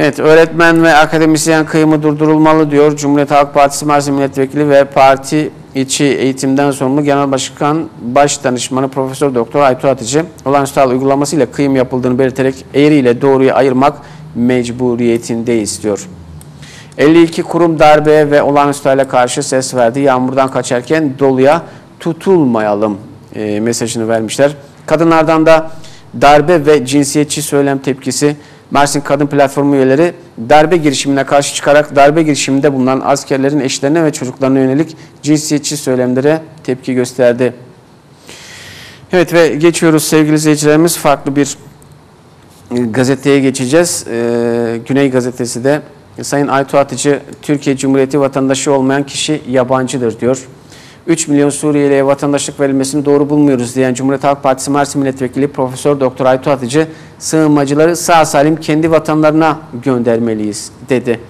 Evet, öğretmen ve akademisyen kıyımı durdurulmalı diyor. Cumhuriyet Halk Partisi Mersin Milletvekili ve parti içi eğitimden sorumlu Genel Başkan Baş Danışmanı Profesör Doktor Aytu Atıcı olağanüstü hal uygulamasıyla kıyım yapıldığını belirterek eğri ile doğruyu ayırmak mecburiyetindeyiz diyor. 52 kurum darbeye ve olağanüstü hale karşı ses verdi. Yağmurdan kaçarken doluya tutulmayalım e, mesajını vermişler. Kadınlardan da darbe ve cinsiyetçi söylem tepkisi Mersin Kadın Platformu üyeleri darbe girişimine karşı çıkarak darbe girişiminde bulunan askerlerin eşlerine ve çocuklarına yönelik cinsiyetçi söylemlere tepki gösterdi. Evet ve geçiyoruz sevgili izleyicilerimiz farklı bir e, gazeteye geçeceğiz. Ee, Güney Gazetesi de Sayın Aytu Atıcı Türkiye Cumhuriyeti vatandaşı olmayan kişi yabancıdır diyor. 3 milyon Suriyeli'ye vatandaşlık verilmesini doğru bulmuyoruz diyen Cumhuriyet Halk Partisi Mersin Milletvekili Profesör Doktor Aytu Atıcı sığınmacıları sağ salim kendi vatanlarına göndermeliyiz dedi.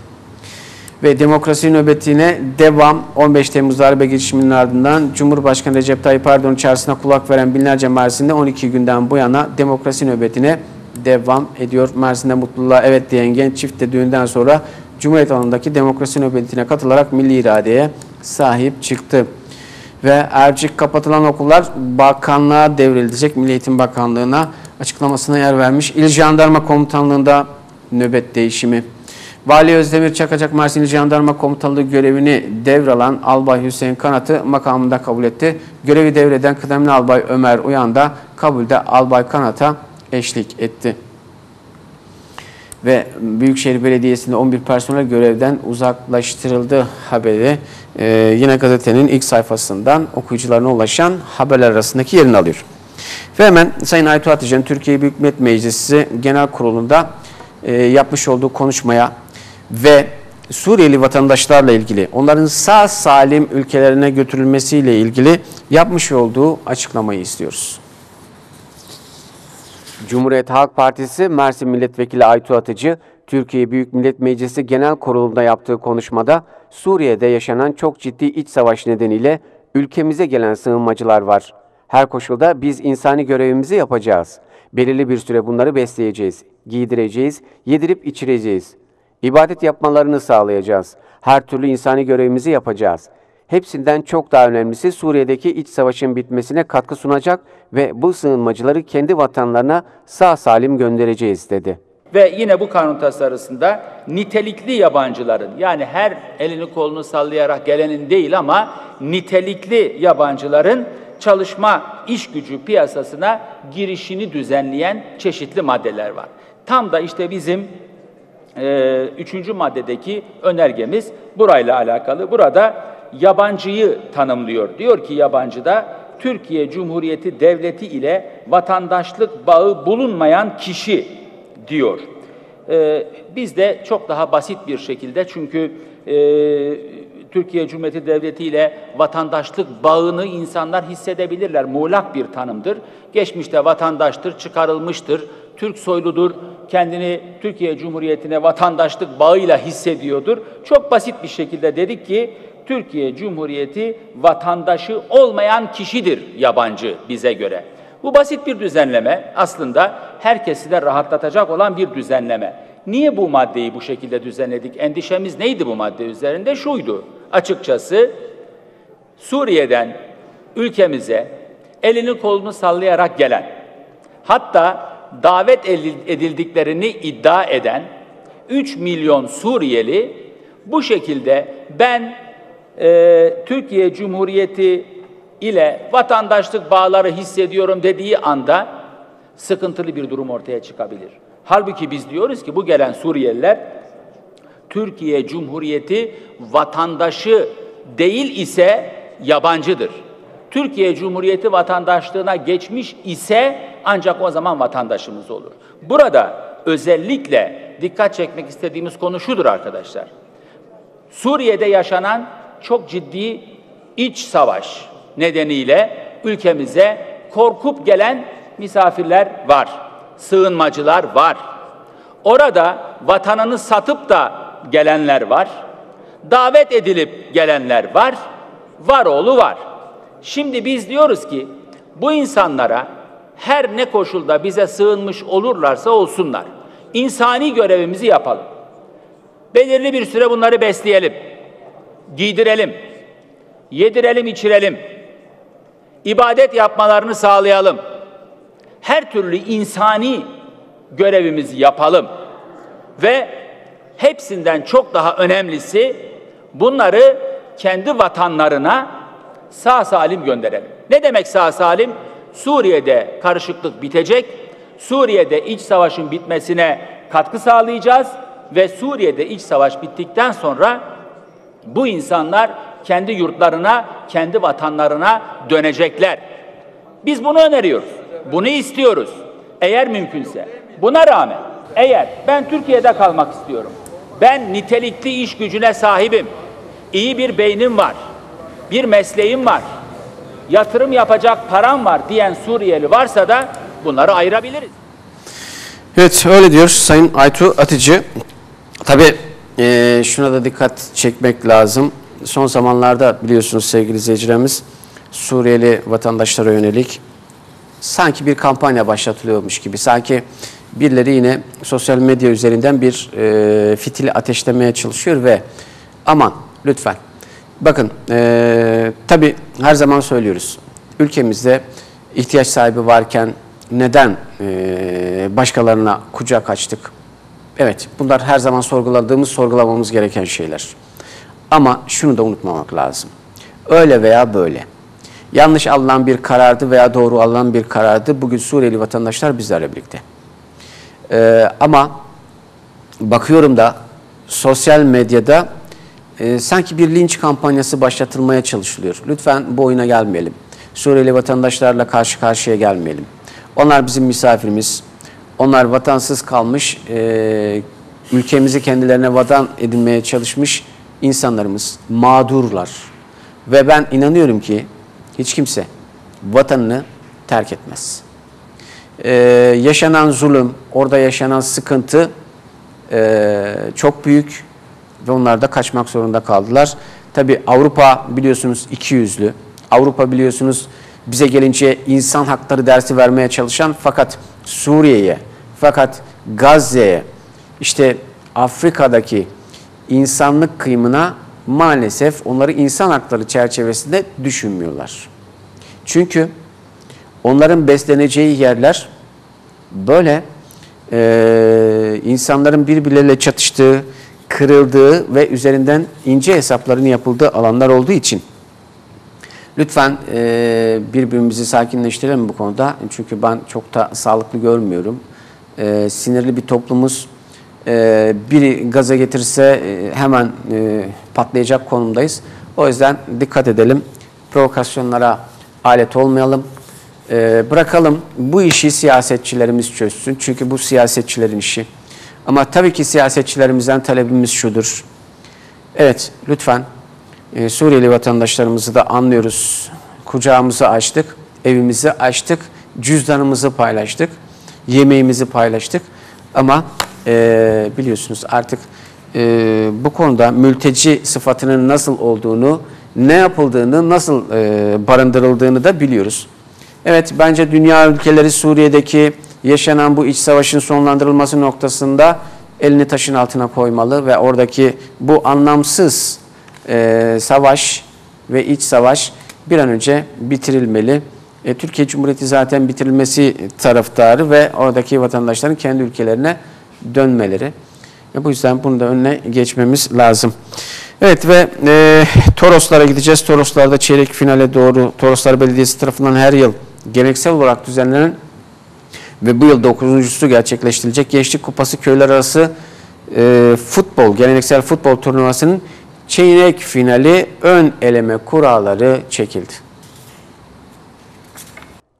Ve demokrasi nöbetine devam 15 Temmuz darbe girişiminin ardından Cumhurbaşkanı Recep Tayyip Erdoğan çağrısına kulak veren binlerce Mersin'de 12 günden bu yana demokrasi nöbetine devam ediyor. Mersin'de mutluluğa evet diyen genç çift de düğünden sonra Cumhuriyet alanındaki demokrasi nöbetine katılarak milli iradeye sahip çıktı. Ve Ercik kapatılan okullar bakanlığa devrilecek. Milli Eğitim Bakanlığı'na açıklamasına yer vermiş. İl Jandarma Komutanlığı'nda nöbet değişimi. Vali Özdemir Çakacak Mersin İl Jandarma Komutanlığı görevini devralan Albay Hüseyin Kanat'ı makamında kabul etti. Görevi devreden kıdemli Albay Ömer Uyan da kabulde Albay Kanat'a eşlik etti. Ve Büyükşehir Belediyesi'nde 11 personel görevden uzaklaştırıldı haberi e, yine gazetenin ilk sayfasından okuyucularına ulaşan haberler arasındaki yerini alıyor. Ve hemen Sayın Aytu Atıcı'nın Türkiye Büyük Millet Meclisi Genel Kurulu'nda e, yapmış olduğu konuşmaya ve Suriyeli vatandaşlarla ilgili onların sağ salim ülkelerine götürülmesiyle ilgili yapmış olduğu açıklamayı istiyoruz. Cumhuriyet Halk Partisi Mersin Milletvekili Aytu Atıcı, Türkiye Büyük Millet Meclisi Genel Kurulu'nda yaptığı konuşmada Suriye'de yaşanan çok ciddi iç savaş nedeniyle ülkemize gelen sığınmacılar var. Her koşulda biz insani görevimizi yapacağız. Belirli bir süre bunları besleyeceğiz, giydireceğiz, yedirip içireceğiz. İbadet yapmalarını sağlayacağız. Her türlü insani görevimizi yapacağız. Hepsinden çok daha önemlisi Suriye'deki iç savaşın bitmesine katkı sunacak ve bu sığınmacıları kendi vatanlarına sağ salim göndereceğiz dedi. Ve yine bu kanun tasarısında nitelikli yabancıların yani her elini kolunu sallayarak gelenin değil ama nitelikli yabancıların çalışma iş gücü piyasasına girişini düzenleyen çeşitli maddeler var. Tam da işte bizim e, üçüncü maddedeki önergemiz burayla alakalı. Burada yabancıyı tanımlıyor. Diyor ki yabancıda Türkiye Cumhuriyeti Devleti ile vatandaşlık bağı bulunmayan kişi diyor. Ee, biz de çok daha basit bir şekilde çünkü e, Türkiye Cumhuriyeti Devleti ile vatandaşlık bağını insanlar hissedebilirler. Muğlak bir tanımdır. Geçmişte vatandaştır, çıkarılmıştır, Türk soyludur, kendini Türkiye Cumhuriyeti'ne vatandaşlık bağıyla hissediyordur. Çok basit bir şekilde dedik ki Türkiye Cumhuriyeti vatandaşı olmayan kişidir yabancı bize göre. Bu basit bir düzenleme aslında herkesi de rahatlatacak olan bir düzenleme. Niye bu maddeyi bu şekilde düzenledik? Endişemiz neydi bu madde üzerinde? Şuydu. Açıkçası Suriye'den ülkemize elini kolunu sallayarak gelen, hatta davet edildiklerini iddia eden 3 milyon Suriyeli bu şekilde ben e, Türkiye Cumhuriyeti ile vatandaşlık bağları hissediyorum dediği anda sıkıntılı bir durum ortaya çıkabilir. Halbuki biz diyoruz ki bu gelen Suriyeliler Türkiye Cumhuriyeti vatandaşı değil ise yabancıdır. Türkiye Cumhuriyeti vatandaşlığına geçmiş ise ancak o zaman vatandaşımız olur. Burada özellikle dikkat çekmek istediğimiz konu şudur arkadaşlar. Suriye'de yaşanan çok ciddi iç savaş nedeniyle ülkemize korkup gelen misafirler var. Sığınmacılar var. Orada vatanını satıp da gelenler var. Davet edilip gelenler var, var oğlu var. Şimdi biz diyoruz ki bu insanlara her ne koşulda bize sığınmış olurlarsa olsunlar. İnsani görevimizi yapalım. Belirli bir süre bunları besleyelim. Giydirelim. Yedirelim, içirelim. İbadet yapmalarını sağlayalım. Her türlü insani görevimizi yapalım. Ve hepsinden çok daha önemlisi bunları kendi vatanlarına sağ salim gönderelim. Ne demek sağ salim? Suriye'de karışıklık bitecek. Suriye'de iç savaşın bitmesine katkı sağlayacağız ve Suriye'de iç savaş bittikten sonra bu insanlar kendi yurtlarına, kendi vatanlarına dönecekler. Biz bunu öneriyoruz. Bunu istiyoruz. Eğer mümkünse. Buna rağmen eğer ben Türkiye'de kalmak istiyorum. Ben nitelikli iş gücüne sahibim. İyi bir beynim var. Bir mesleğim var. Yatırım yapacak param var diyen Suriyeli varsa da bunları ayırabiliriz. Evet öyle diyor Sayın Aytu Atıcı. Tabii e, şuna da dikkat çekmek lazım. Son zamanlarda biliyorsunuz sevgili izleyicilerimiz Suriyeli vatandaşlara yönelik sanki bir kampanya başlatılıyormuş gibi. Sanki birileri yine sosyal medya üzerinden bir e, fitili ateşlemeye çalışıyor ve aman lütfen bakın e, tabii her zaman söylüyoruz ülkemizde ihtiyaç sahibi varken neden e, başkalarına kucak açtık? Evet bunlar her zaman sorguladığımız, sorgulamamız gereken şeyler. Ama şunu da unutmamak lazım. Öyle veya böyle. Yanlış alınan bir karardı veya doğru alınan bir karardı. Bugün Suriyeli vatandaşlar bizlerle birlikte. Ee, ama bakıyorum da sosyal medyada e, sanki bir linç kampanyası başlatılmaya çalışılıyor. Lütfen bu oyuna gelmeyelim. Suriyeli vatandaşlarla karşı karşıya gelmeyelim. Onlar bizim misafirimiz. Onlar vatansız kalmış, e, ülkemizi kendilerine vatan edinmeye çalışmış insanlarımız, mağdurlar. Ve ben inanıyorum ki hiç kimse vatanını terk etmez. Ee, yaşanan zulüm, orada yaşanan sıkıntı e, çok büyük ve onlar da kaçmak zorunda kaldılar. Tabi Avrupa biliyorsunuz iki yüzlü. Avrupa biliyorsunuz bize gelince insan hakları dersi vermeye çalışan fakat Suriye'ye, fakat Gazze'ye, işte Afrika'daki insanlık kıyımına maalesef onları insan hakları çerçevesinde düşünmüyorlar. Çünkü onların besleneceği yerler böyle e, insanların birbirleriyle çatıştığı, kırıldığı ve üzerinden ince hesapların yapıldığı alanlar olduğu için lütfen e, birbirimizi sakinleştirelim bu konuda. Çünkü ben çok da sağlıklı görmüyorum. E, sinirli bir toplumuz. E, biri gaza getirse e, hemen e, patlayacak konumdayız. O yüzden dikkat edelim. Provokasyonlara alet olmayalım. E, bırakalım bu işi siyasetçilerimiz çözsün. Çünkü bu siyasetçilerin işi. Ama tabii ki siyasetçilerimizden talebimiz şudur. Evet lütfen e, Suriyeli vatandaşlarımızı da anlıyoruz. Kucağımızı açtık, evimizi açtık, cüzdanımızı paylaştık, yemeğimizi paylaştık. Ama e, biliyorsunuz artık e, bu konuda mülteci sıfatının nasıl olduğunu, ne yapıldığını, nasıl e, barındırıldığını da biliyoruz. Evet bence dünya ülkeleri Suriye'deki yaşanan bu iç savaşın sonlandırılması noktasında elini taşın altına koymalı ve oradaki bu anlamsız e, savaş ve iç savaş bir an önce bitirilmeli. E, Türkiye Cumhuriyeti zaten bitirilmesi taraftarı ve oradaki vatandaşların kendi ülkelerine dönmeleri. E, bu yüzden bunu da önüne geçmemiz lazım. Evet ve e, Toroslara gideceğiz. Toroslarda çeyrek finale doğru Toroslar Belediyesi tarafından her yıl geleneksel olarak düzenlenen ve bu yıl dokuzuncusu gerçekleştirilecek Gençlik Kupası köyler arası e, futbol, geleneksel futbol turnuvasının çeyrek finali ön eleme kuralları çekildi.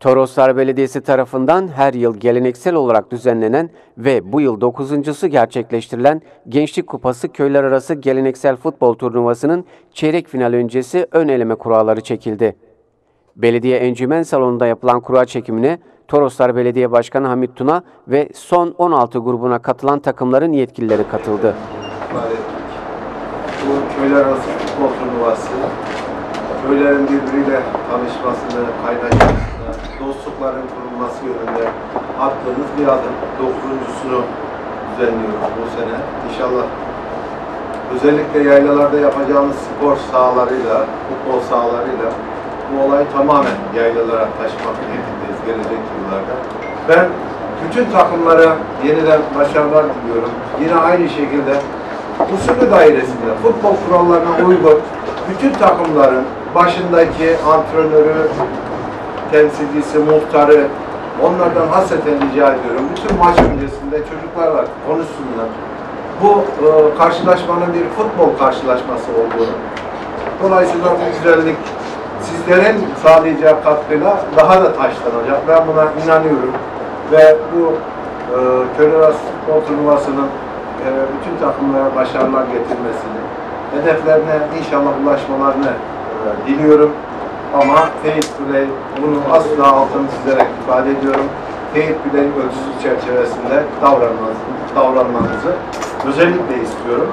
Toroslar Belediyesi tarafından her yıl geleneksel olarak düzenlenen ve bu yıl dokuzuncusu gerçekleştirilen Gençlik Kupası köyler arası geleneksel futbol turnuvasının çeyrek final öncesi ön eleme kuralları çekildi. Belediye Encümen Salonu'nda yapılan kura çekimine Toroslar Belediye Başkanı Hamit Tuna ve son 16 grubuna katılan takımların yetkilileri katıldı. Bu köyler arası futbol turnuvası, köylerin birbiriyle tanışmasını, kaynaşmasını, dostlukların kurulması yönünde attığımız bir adım. Dokuzuncusunu düzenliyoruz bu sene. İnşallah özellikle yaylalarda yapacağımız spor sahalarıyla, futbol sahalarıyla bu olayı tamamen yaylalara taşımak niyetindeyiz gelecek yıllarda. Ben bütün takımlara yeniden başarılar diliyorum. Yine aynı şekilde usulü dairesinde futbol kurallarına uygun bütün takımların başındaki antrenörü, temsilcisi, muhtarı onlardan hasreten rica ediyorum. Bütün maç öncesinde çocuklarla konuşsunlar. Bu e, karşılaşmanın bir futbol karşılaşması olduğunu, dolayısıyla bu güzellik sizlerin sağlayacağı katkıyla daha da taşlanacak. Ben buna inanıyorum. Ve bu e, Köylüler Futbol Turnuvası'nın e, bütün takımlara başarılar getirmesini, hedeflerine inşallah ulaşmalarını e, diliyorum. Ama fair play, bunu asla altını çizerek ifade ediyorum. Fair play ölçüsü çerçevesinde davranmanızı, davranmanızı özellikle istiyorum.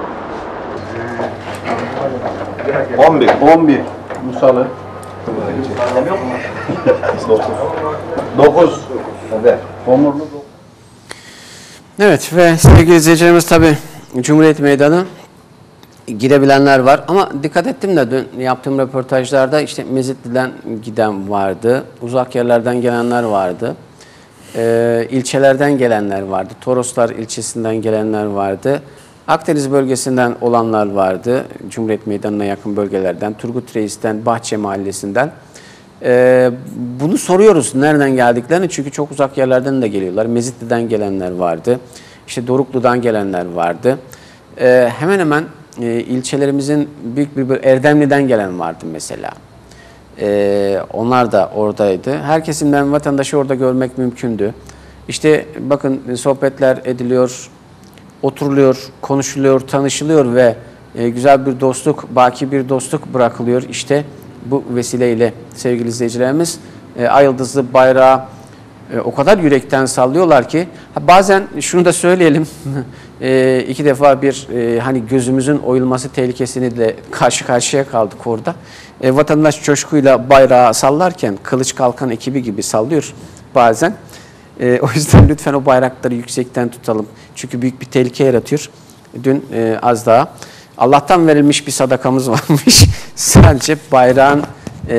11. 11. Musalı. 9. Evet. Omurlu Evet ve sevgili izleyicilerimiz tabi Cumhuriyet Meydanı girebilenler var ama dikkat ettim de dün yaptığım röportajlarda işte Mezitli'den giden vardı, uzak yerlerden gelenler vardı, ee, ilçelerden gelenler vardı, Toroslar ilçesinden gelenler vardı, Akdeniz bölgesinden olanlar vardı, Cumhuriyet Meydanı'na yakın bölgelerden, Turgut Reis'ten, Bahçe Mahallesi'nden. Ee, bunu soruyoruz nereden geldiklerini çünkü çok uzak yerlerden de geliyorlar. Mezitli'den gelenler vardı, işte Doruklu'dan gelenler vardı. Ee, hemen hemen e, ilçelerimizin büyük bir böl- Erdemli'den gelen vardı mesela. Ee, onlar da oradaydı. Her kesimden vatandaşı orada görmek mümkündü. İşte bakın sohbetler ediliyor, oturuluyor, konuşuluyor, tanışılıyor ve e, güzel bir dostluk, baki bir dostluk bırakılıyor. İşte bu vesileyle sevgili izleyicilerimiz e, ay bayrağı e, o kadar yürekten sallıyorlar ki ha, bazen şunu da söyleyelim e, iki defa bir e, hani gözümüzün oyulması tehlikesini de karşı karşıya kaldık orada. E, vatandaş coşkuyla bayrağı sallarken kılıç kalkan ekibi gibi sallıyor bazen. E, o yüzden lütfen o bayrakları yüksekten tutalım. Çünkü büyük bir tehlike yaratıyor. Dün e, az daha Allah'tan verilmiş bir sadakamız varmış. Sadece bayrağın e,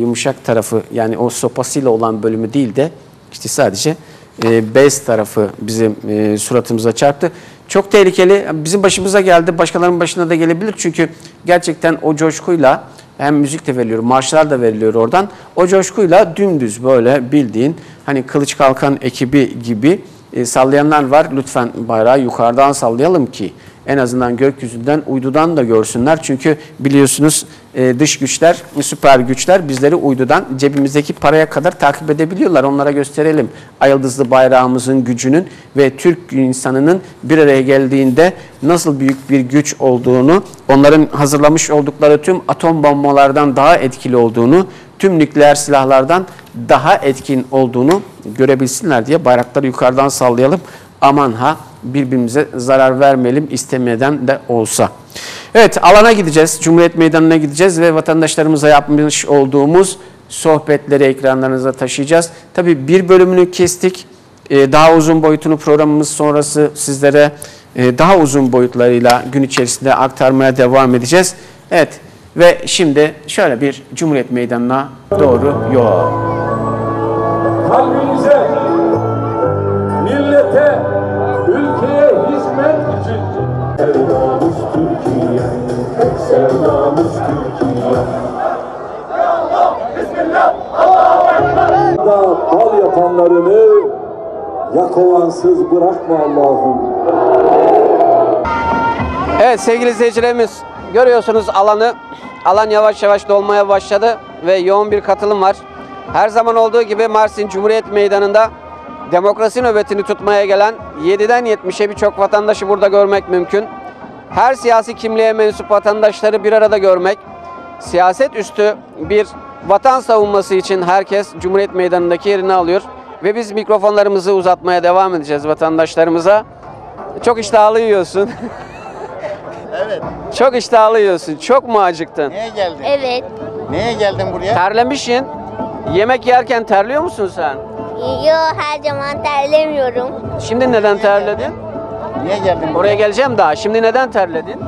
yumuşak tarafı yani o sopasıyla olan bölümü değil de işte sadece e, bez tarafı bizim e, suratımıza çarptı. Çok tehlikeli. Bizim başımıza geldi. Başkalarının başına da gelebilir. Çünkü gerçekten o coşkuyla hem müzik de veriliyor, marşlar da veriliyor oradan. O coşkuyla dümdüz böyle bildiğin hani kılıç kalkan ekibi gibi e, sallayanlar var. Lütfen bayrağı yukarıdan sallayalım ki en azından gökyüzünden, uydudan da görsünler. Çünkü biliyorsunuz e, dış güçler, süper güçler bizleri uydudan cebimizdeki paraya kadar takip edebiliyorlar. Onlara gösterelim ay yıldızlı bayrağımızın gücünün ve Türk insanının bir araya geldiğinde nasıl büyük bir güç olduğunu, onların hazırlamış oldukları tüm atom bombalardan daha etkili olduğunu, tüm nükleer silahlardan daha etkin olduğunu görebilsinler diye bayrakları yukarıdan sallayalım. Aman ha birbirimize zarar vermeyelim istemeden de olsa. Evet alana gideceğiz. Cumhuriyet Meydanı'na gideceğiz ve vatandaşlarımıza yapmış olduğumuz sohbetleri ekranlarınıza taşıyacağız. Tabii bir bölümünü kestik. Ee, Daha uzun boyutunu programımız sonrası sizlere e, daha uzun boyutlarıyla gün içerisinde aktarmaya devam edeceğiz. Evet ve şimdi şöyle bir Cumhuriyet Meydanı'na doğru yol. kalbinize, Da bal yapanlarını yakovansız bırakma Allah'ım. Evet sevgili izleyicilerimiz görüyorsunuz alanı. Alan yavaş yavaş dolmaya başladı ve yoğun bir katılım var. Her zaman olduğu gibi Mersin Cumhuriyet Meydanı'nda demokrasi nöbetini tutmaya gelen 7'den 70'e birçok vatandaşı burada görmek mümkün. Her siyasi kimliğe mensup vatandaşları bir arada görmek, siyaset üstü bir vatan savunması için herkes Cumhuriyet Meydanı'ndaki yerini alıyor. Ve biz mikrofonlarımızı uzatmaya devam edeceğiz vatandaşlarımıza. Çok iştahlı yiyorsun. Evet. Çok iştahlı yiyorsun. Çok mu acıktın? Neye geldin? Evet. Neye geldin buraya? Terlemişsin. Yemek yerken terliyor musun sen? Yo her zaman terlemiyorum. Şimdi neden terledin? Niye geldin Oraya geleceğim daha. Şimdi neden terledin?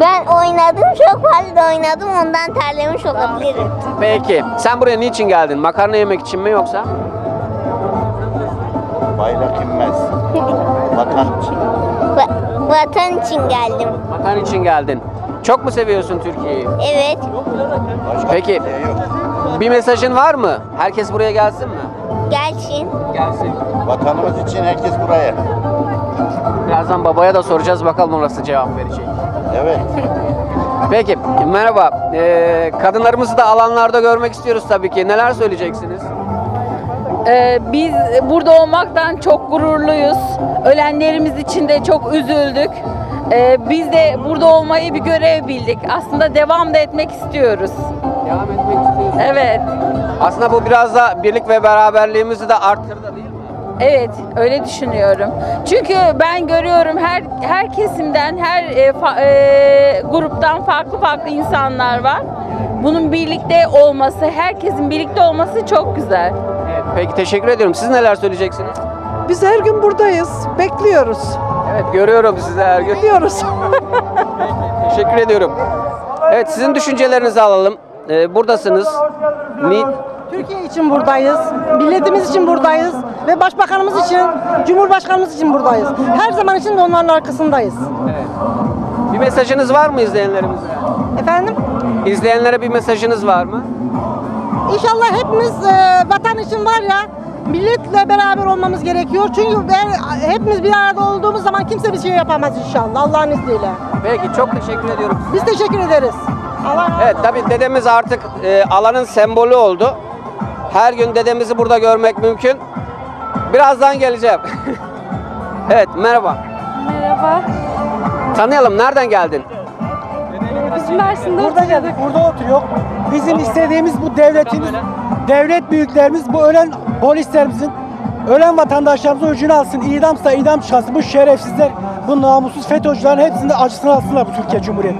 Ben oynadım çok fazla oynadım ondan terlemiş olabilirim. Peki. Sen buraya niçin geldin? Makarna yemek için mi yoksa? Bayrak inmez. Vatan için. Va- vatan için geldim. Vatan için geldin. Çok mu seviyorsun Türkiye'yi? Evet. Başka Peki. bir şey yok. Bir mesajın var mı? Herkes buraya gelsin mi? Gelsin. Gelsin. Vatanımız için herkes buraya. Birazdan babaya da soracağız bakalım orası cevap verecek. Evet. Peki merhaba. Ee, kadınlarımızı da alanlarda görmek istiyoruz tabii ki. Neler söyleyeceksiniz? Ee, biz burada olmaktan çok gururluyuz. Ölenlerimiz için de çok üzüldük. Ee, biz de burada olmayı bir görev bildik. Aslında devam da etmek istiyoruz. Devam etmek istiyoruz. Evet, Aslında bu biraz da birlik ve beraberliğimizi de arttırdı değil mi? Evet öyle düşünüyorum. Çünkü ben görüyorum her her kesimden, her e, fa- e, gruptan farklı farklı insanlar var. Bunun birlikte olması, herkesin birlikte olması çok güzel. Evet, peki teşekkür ediyorum. Siz neler söyleyeceksiniz? Biz her gün buradayız. Bekliyoruz. Evet görüyorum sizi her gün. Bekliyoruz. Teşekkür ediyorum. Evet sizin düşüncelerinizi alalım. Ee, buradasınız. Ni Türkiye için buradayız. Milletimiz için buradayız. Ve başbakanımız için, cumhurbaşkanımız için buradayız. Her zaman için de onların arkasındayız. bir mesajınız var mı izleyenlerimize? Efendim? İzleyenlere bir mesajınız var mı? İnşallah hepimiz e, vatan için var ya, milletle beraber olmamız gerekiyor. Çünkü ben, hepimiz bir arada olduğumuz zaman kimse bir şey yapamaz inşallah Allah'ın izniyle. Peki çok teşekkür ediyorum. Biz teşekkür ederiz. Allah razı Evet tabii dedemiz artık e, alanın sembolü oldu. Her gün dedemizi burada görmek mümkün. Birazdan geleceğim. evet merhaba. Merhaba. Tanıyalım nereden geldin? Biz Mersin'de Burada geldik, burada oturuyor. Bizim istediğimiz bu devletimiz, devlet büyüklerimiz, bu ölen polislerimizin, ölen vatandaşlarımızın öcünü alsın, idamsa idam çıkarsın. Bu şerefsizler, bu namussuz FETÖ'cülerin hepsinin de acısını alsınlar bu Türkiye Cumhuriyeti.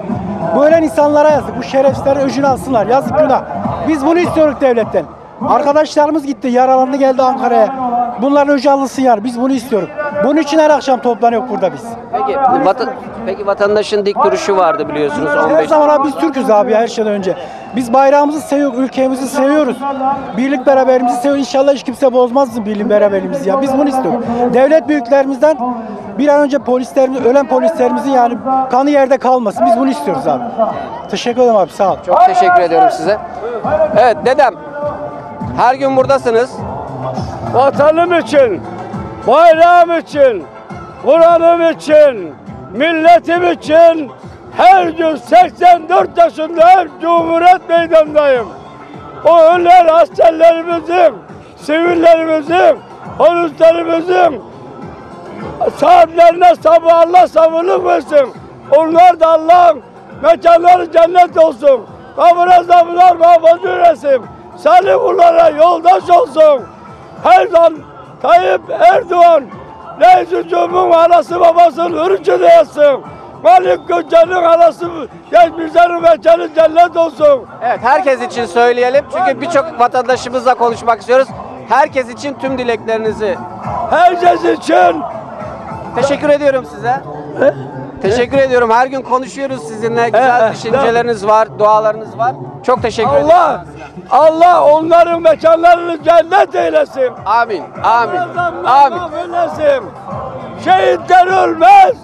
Bu ölen insanlara yazık, bu şerefsizlerin öcünü alsınlar. Yazık günah. Biz bunu istiyoruz devletten. Arkadaşlarımız gitti, yaralandı geldi Ankara'ya. Bunların öcü alınsın yani, biz bunu istiyoruz. Bunun için her akşam toplanıyor burada biz. Peki, vatan, peki vatandaşın dik duruşu vardı biliyorsunuz Her 15 zaman abi biz Türk'üz abi her şeyden önce. Biz bayrağımızı seviyoruz, ülkemizi seviyoruz. Birlik beraberliğimizi seviyoruz. İnşallah hiç kimse bozmaz birlik beraberliğimizi ya. Biz bunu istiyoruz. Devlet büyüklerimizden bir an önce polislerimiz, ölen polislerimizin yani kanı yerde kalmasın. Biz bunu istiyoruz abi. Teşekkür ederim abi sağ ol. Çok teşekkür ediyorum size. Evet dedem. Her gün buradasınız. Vatanım için, bayrağım için, Kur'an'ım için, milletim için her gün 84 yaşındayım, Cumhuriyet Meydanı'ndayım. O ölen askerlerimizin, sivillerimizin, polislerimizin saatlerine sabah Allah sabırlık versin. Onlar da Allah'ın mekanları cennet olsun. Kabir azabından mahfuz eylesin. Salih kullara yoldaş olsun. Her zaman Tayyip Erdoğan Reis-i Cumhur'un anası babasının hırçı yatsın. Malik Gökçen'in anası geçmişlerin mekanı cennet olsun. Evet herkes için söyleyelim. Çünkü birçok vatandaşımızla konuşmak istiyoruz. Herkes için tüm dileklerinizi. Herkes için Teşekkür ediyorum size. Teşekkür ediyorum. Her gün konuşuyoruz sizinle. Güzel He, düşünceleriniz var, dualarınız var. Çok teşekkür ederim. Allah Allah onların mekanlarını cennet eylesin. Amin. Amin. Amin. Eylesin. Şehitler ölmez,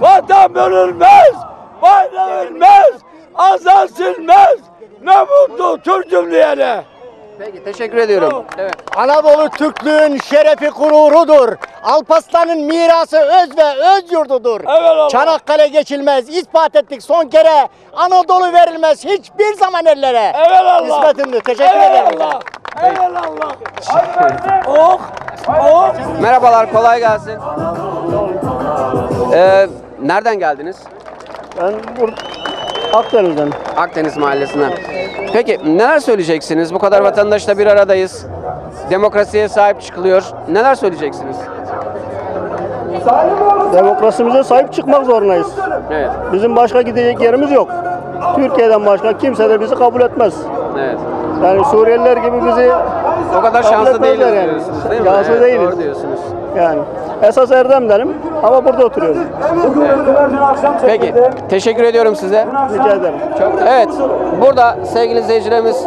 vatan bölünmez, bayrak ölmez, azan silmez. Ne mutlu Türk'üm diyene. Peki teşekkür ediyorum. Evet. Anadolu Türklüğün şerefi gururudur. Alparslan'ın mirası öz ve öz yurdudur. Eyvallah. Çanakkale geçilmez. ispat ettik son kere. Anadolu verilmez hiçbir zaman ellere. Eyvallah. Hizmetimdir. Teşekkür ederim. Eyvallah. Eyvallah. Oh, oh. Merhabalar, kolay gelsin. Ee, nereden geldiniz? Ben burada Akdeniz'den. Akdeniz Mahallesi'nden. Peki neler söyleyeceksiniz? Bu kadar vatandaşla bir aradayız. Demokrasiye sahip çıkılıyor. Neler söyleyeceksiniz? Demokrasimize sahip çıkmak zorundayız. Evet. Bizim başka gidecek yerimiz yok. Türkiye'den başka kimse de bizi kabul etmez. Evet. Yani Suriyeliler gibi bizi O kadar şanslı değiliz yani. diyorsunuz değil mi? Şanslı Evet, değiliz. Doğru diyorsunuz. Yani esas Erdem'denim ama burada oturuyorum. Peki. Teşekkür ediyorum size. Rica ederim. Çok Evet. Burada sevgili izleyicilerimiz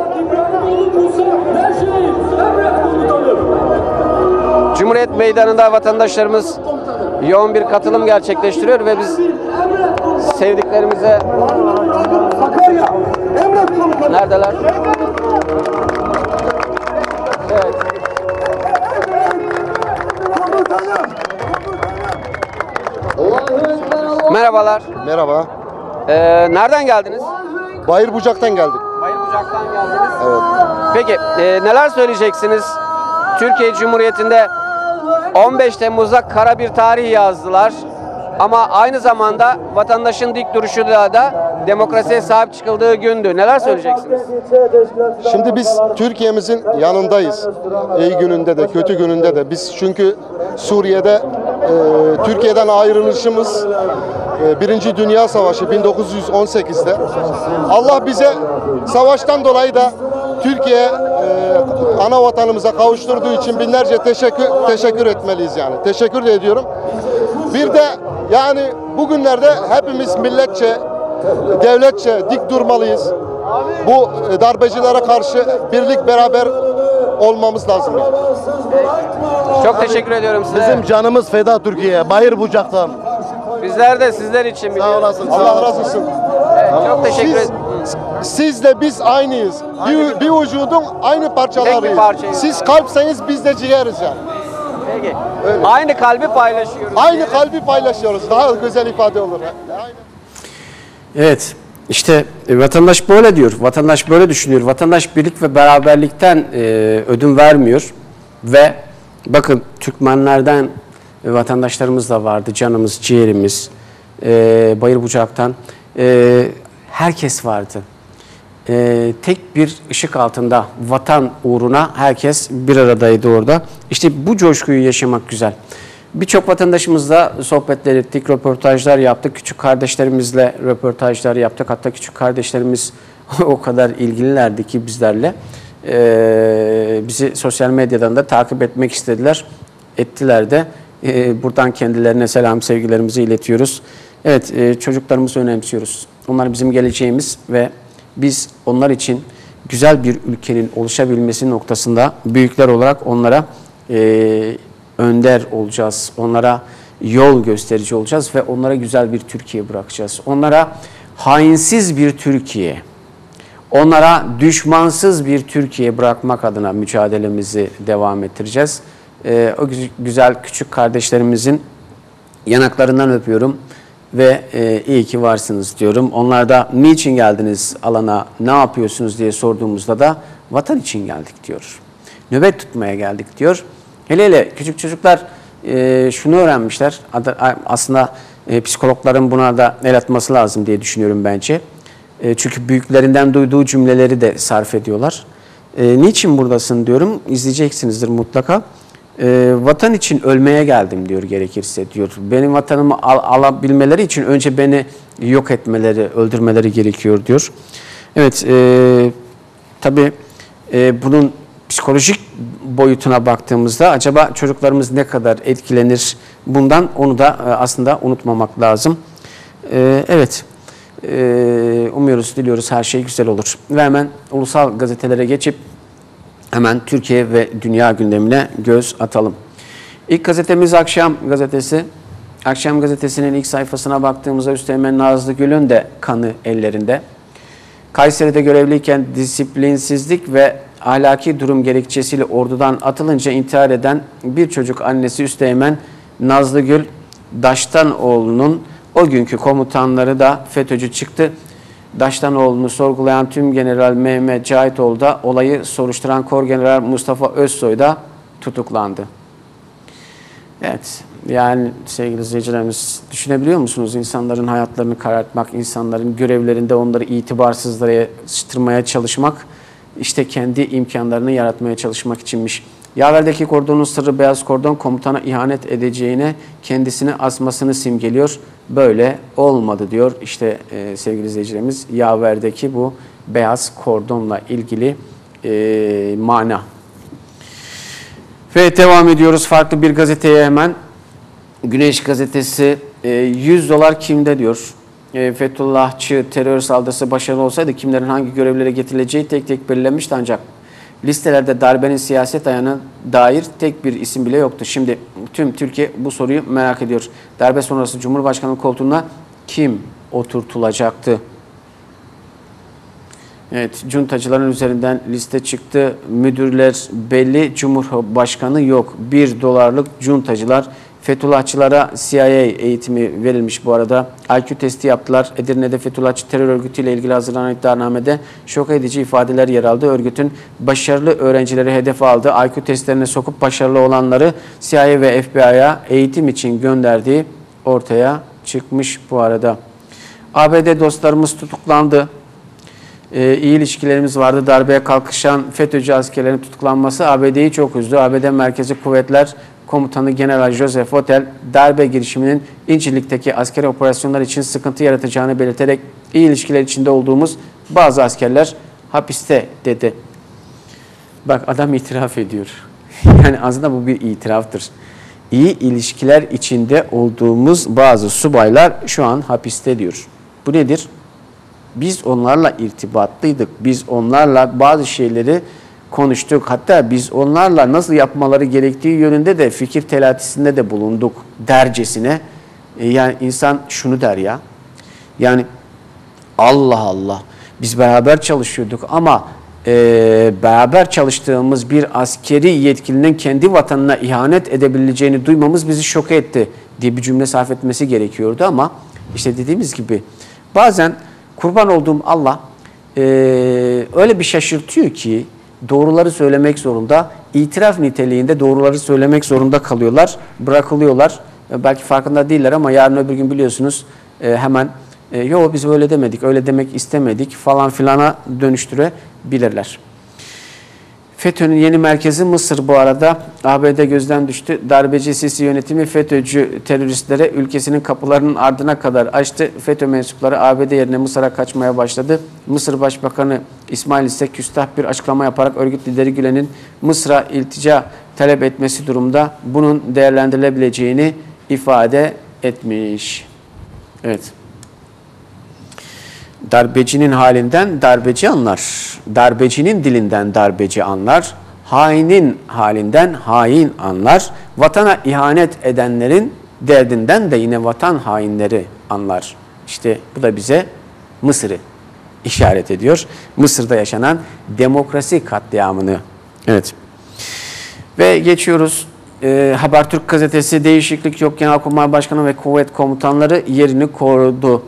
Cumhuriyet Meydanı'nda vatandaşlarımız yoğun bir katılım gerçekleştiriyor ve biz sevdiklerimize Neredeler? Merhabalar. Merhaba. Ee, nereden geldiniz? Bayır Bucak'tan geldik. Bayırbucak'tan geldiniz. Evet. Peki e, neler söyleyeceksiniz? Türkiye Cumhuriyeti'nde 15 Temmuz'da kara bir tarih yazdılar. Ama aynı zamanda vatandaşın dik duruşu da, da demokrasiye sahip çıkıldığı gündü. Neler söyleyeceksiniz? Şimdi biz Türkiye'mizin yanındayız. İyi gününde de kötü gününde de. Biz çünkü Suriye'de e, Türkiye'den ayrılışımız Birinci Dünya Savaşı 1918'de. Allah bize savaştan dolayı da Türkiye e, ana vatanımıza kavuşturduğu için binlerce teşekkür teşekkür etmeliyiz yani. Teşekkür de ediyorum. Bir de yani bugünlerde hepimiz milletçe, devletçe dik durmalıyız. Bu e, darbecilere karşı birlik beraber olmamız lazım. Çok teşekkür ediyorum size. Bizim canımız feda Türkiye'ye. Bayır Bucak'tan. Bizler de sizler için Sağ biliyoruz. olasın. Allah razı olsun. Çok teşekkür Siz, ederim. sizle biz aynıyız. Bir, bir vücudun aynı parçalarıyız. parçayız. Siz kalpseniz biz de ciğeriz yani. Peki. Aynı kalbi paylaşıyoruz. Aynı kalbi paylaşıyoruz. Daha güzel ifade olur. Evet. İşte e, vatandaş böyle diyor. Vatandaş böyle düşünüyor. Vatandaş birlik ve beraberlikten e, ödün vermiyor. Ve bakın Türkmenlerden vatandaşlarımız da vardı. Canımız, ciğerimiz. E, Bayır Bucak'tan. E, herkes vardı. E, tek bir ışık altında vatan uğruna herkes bir aradaydı orada. İşte bu coşkuyu yaşamak güzel. Birçok vatandaşımızla sohbetler ettik, röportajlar yaptık. Küçük kardeşlerimizle röportajlar yaptık. Hatta küçük kardeşlerimiz o kadar ilgililerdi ki bizlerle. Ee, bizi sosyal medyadan da takip etmek istediler. Ettiler de. Ee, buradan kendilerine selam, sevgilerimizi iletiyoruz. Evet, e, çocuklarımızı önemsiyoruz. Onlar bizim geleceğimiz ve biz onlar için güzel bir ülkenin oluşabilmesi noktasında büyükler olarak onlara e, önder olacağız. Onlara yol gösterici olacağız ve onlara güzel bir Türkiye bırakacağız. Onlara hainsiz bir Türkiye, onlara düşmansız bir Türkiye bırakmak adına mücadelemizi devam ettireceğiz. Ee, o gü- güzel küçük kardeşlerimizin yanaklarından öpüyorum ve e, iyi ki varsınız diyorum. Onlar da niçin geldiniz alana, ne yapıyorsunuz diye sorduğumuzda da vatan için geldik diyor. Nöbet tutmaya geldik diyor. Hele hele küçük çocuklar e, şunu öğrenmişler. Aslında e, psikologların buna da el atması lazım diye düşünüyorum bence. E, çünkü büyüklerinden duyduğu cümleleri de sarf ediyorlar. E, niçin buradasın diyorum. İzleyeceksinizdir mutlaka. E, vatan için ölmeye geldim diyor gerekirse diyor. Benim vatanımı al- alabilmeleri için önce beni yok etmeleri, öldürmeleri gerekiyor diyor. Evet, e, tabii e, bunun psikolojik boyutuna baktığımızda acaba çocuklarımız ne kadar etkilenir bundan onu da e, aslında unutmamak lazım. E, evet, e, umuyoruz, diliyoruz her şey güzel olur. Ve hemen ulusal gazetelere geçip hemen Türkiye ve dünya gündemine göz atalım. İlk gazetemiz Akşam Gazetesi. Akşam Gazetesi'nin ilk sayfasına baktığımızda Üsteğmen Nazlı Gül'ün de kanı ellerinde. Kayseri'de görevliyken disiplinsizlik ve ahlaki durum gerekçesiyle ordudan atılınca intihar eden bir çocuk annesi Üsteğmen Nazlı Gül Daştanoğlu'nun o günkü komutanları da FETÖ'cü çıktı. Daştanoğlu'nu sorgulayan tüm General Mehmet Cahitoğlu da olayı soruşturan Kor General Mustafa Özsoy da tutuklandı. Evet, yani sevgili izleyicilerimiz düşünebiliyor musunuz? İnsanların hayatlarını karartmak, insanların görevlerinde onları itibarsızlaştırmaya çalışmak, işte kendi imkanlarını yaratmaya çalışmak içinmiş. Yaver'deki kordonun sırrı beyaz kordon komutana ihanet edeceğine kendisini asmasını simgeliyor. Böyle olmadı diyor işte e, sevgili izleyicilerimiz Yaver'deki bu beyaz kordonla ilgili e, mana. Ve devam ediyoruz farklı bir gazeteye hemen. Güneş gazetesi e, 100 dolar kimde diyor. E, Fethullahçı terör saldırısı başarılı olsaydı kimlerin hangi görevlere getirileceği tek tek belirlenmişti ancak listelerde darbenin siyaset ayağına dair tek bir isim bile yoktu. Şimdi tüm Türkiye bu soruyu merak ediyor. Darbe sonrası Cumhurbaşkanı koltuğuna kim oturtulacaktı? Evet, cuntacıların üzerinden liste çıktı. Müdürler belli, Cumhurbaşkanı yok. 1 dolarlık cuntacılar. Fethullahçılara CIA eğitimi verilmiş bu arada. IQ testi yaptılar. Edirne'de Fethullahçı terör örgütüyle ilgili hazırlanan iddianamede şok edici ifadeler yer aldı. Örgütün başarılı öğrencileri hedef aldı. IQ testlerine sokup başarılı olanları CIA ve FBI'ya eğitim için gönderdiği ortaya çıkmış bu arada. ABD dostlarımız tutuklandı e, iyi ilişkilerimiz vardı. Darbeye kalkışan FETÖ'cü askerlerin tutuklanması ABD'yi çok üzdü. ABD Merkezi Kuvvetler Komutanı General Joseph Votel darbe girişiminin İncirlik'teki askeri operasyonlar için sıkıntı yaratacağını belirterek iyi ilişkiler içinde olduğumuz bazı askerler hapiste dedi. Bak adam itiraf ediyor. Yani aslında bu bir itiraftır. İyi ilişkiler içinde olduğumuz bazı subaylar şu an hapiste diyor. Bu nedir? Biz onlarla irtibatlıydık. Biz onlarla bazı şeyleri konuştuk. Hatta biz onlarla nasıl yapmaları gerektiği yönünde de fikir telatisinde de bulunduk dercesine. E, yani insan şunu der ya. Yani Allah Allah biz beraber çalışıyorduk ama e, beraber çalıştığımız bir askeri yetkilinin kendi vatanına ihanet edebileceğini duymamız bizi şok etti diye bir cümle sarf etmesi gerekiyordu ama işte dediğimiz gibi bazen kurban olduğum Allah e, öyle bir şaşırtıyor ki doğruları söylemek zorunda, itiraf niteliğinde doğruları söylemek zorunda kalıyorlar, bırakılıyorlar. E, belki farkında değiller ama yarın öbür gün biliyorsunuz e, hemen e, yo biz öyle demedik, öyle demek istemedik falan filana dönüştürebilirler. FETÖ'nün yeni merkezi Mısır bu arada. ABD gözden düştü. Darbeci Sisi yönetimi FETÖ'cü teröristlere ülkesinin kapılarının ardına kadar açtı. FETÖ mensupları ABD yerine Mısır'a kaçmaya başladı. Mısır Başbakanı İsmail ise küstah bir açıklama yaparak örgüt lideri Gülen'in Mısır'a iltica talep etmesi durumda bunun değerlendirilebileceğini ifade etmiş. Evet. Darbecinin halinden darbeci anlar. Darbecinin dilinden darbeci anlar. Hainin halinden hain anlar. Vatana ihanet edenlerin derdinden de yine vatan hainleri anlar. İşte bu da bize Mısır'ı işaret ediyor. Mısır'da yaşanan demokrasi katliamını. Evet. Ve geçiyoruz. E, Habertürk gazetesi değişiklik yok. Genelkurmay Başkanı ve kuvvet komutanları yerini korudu.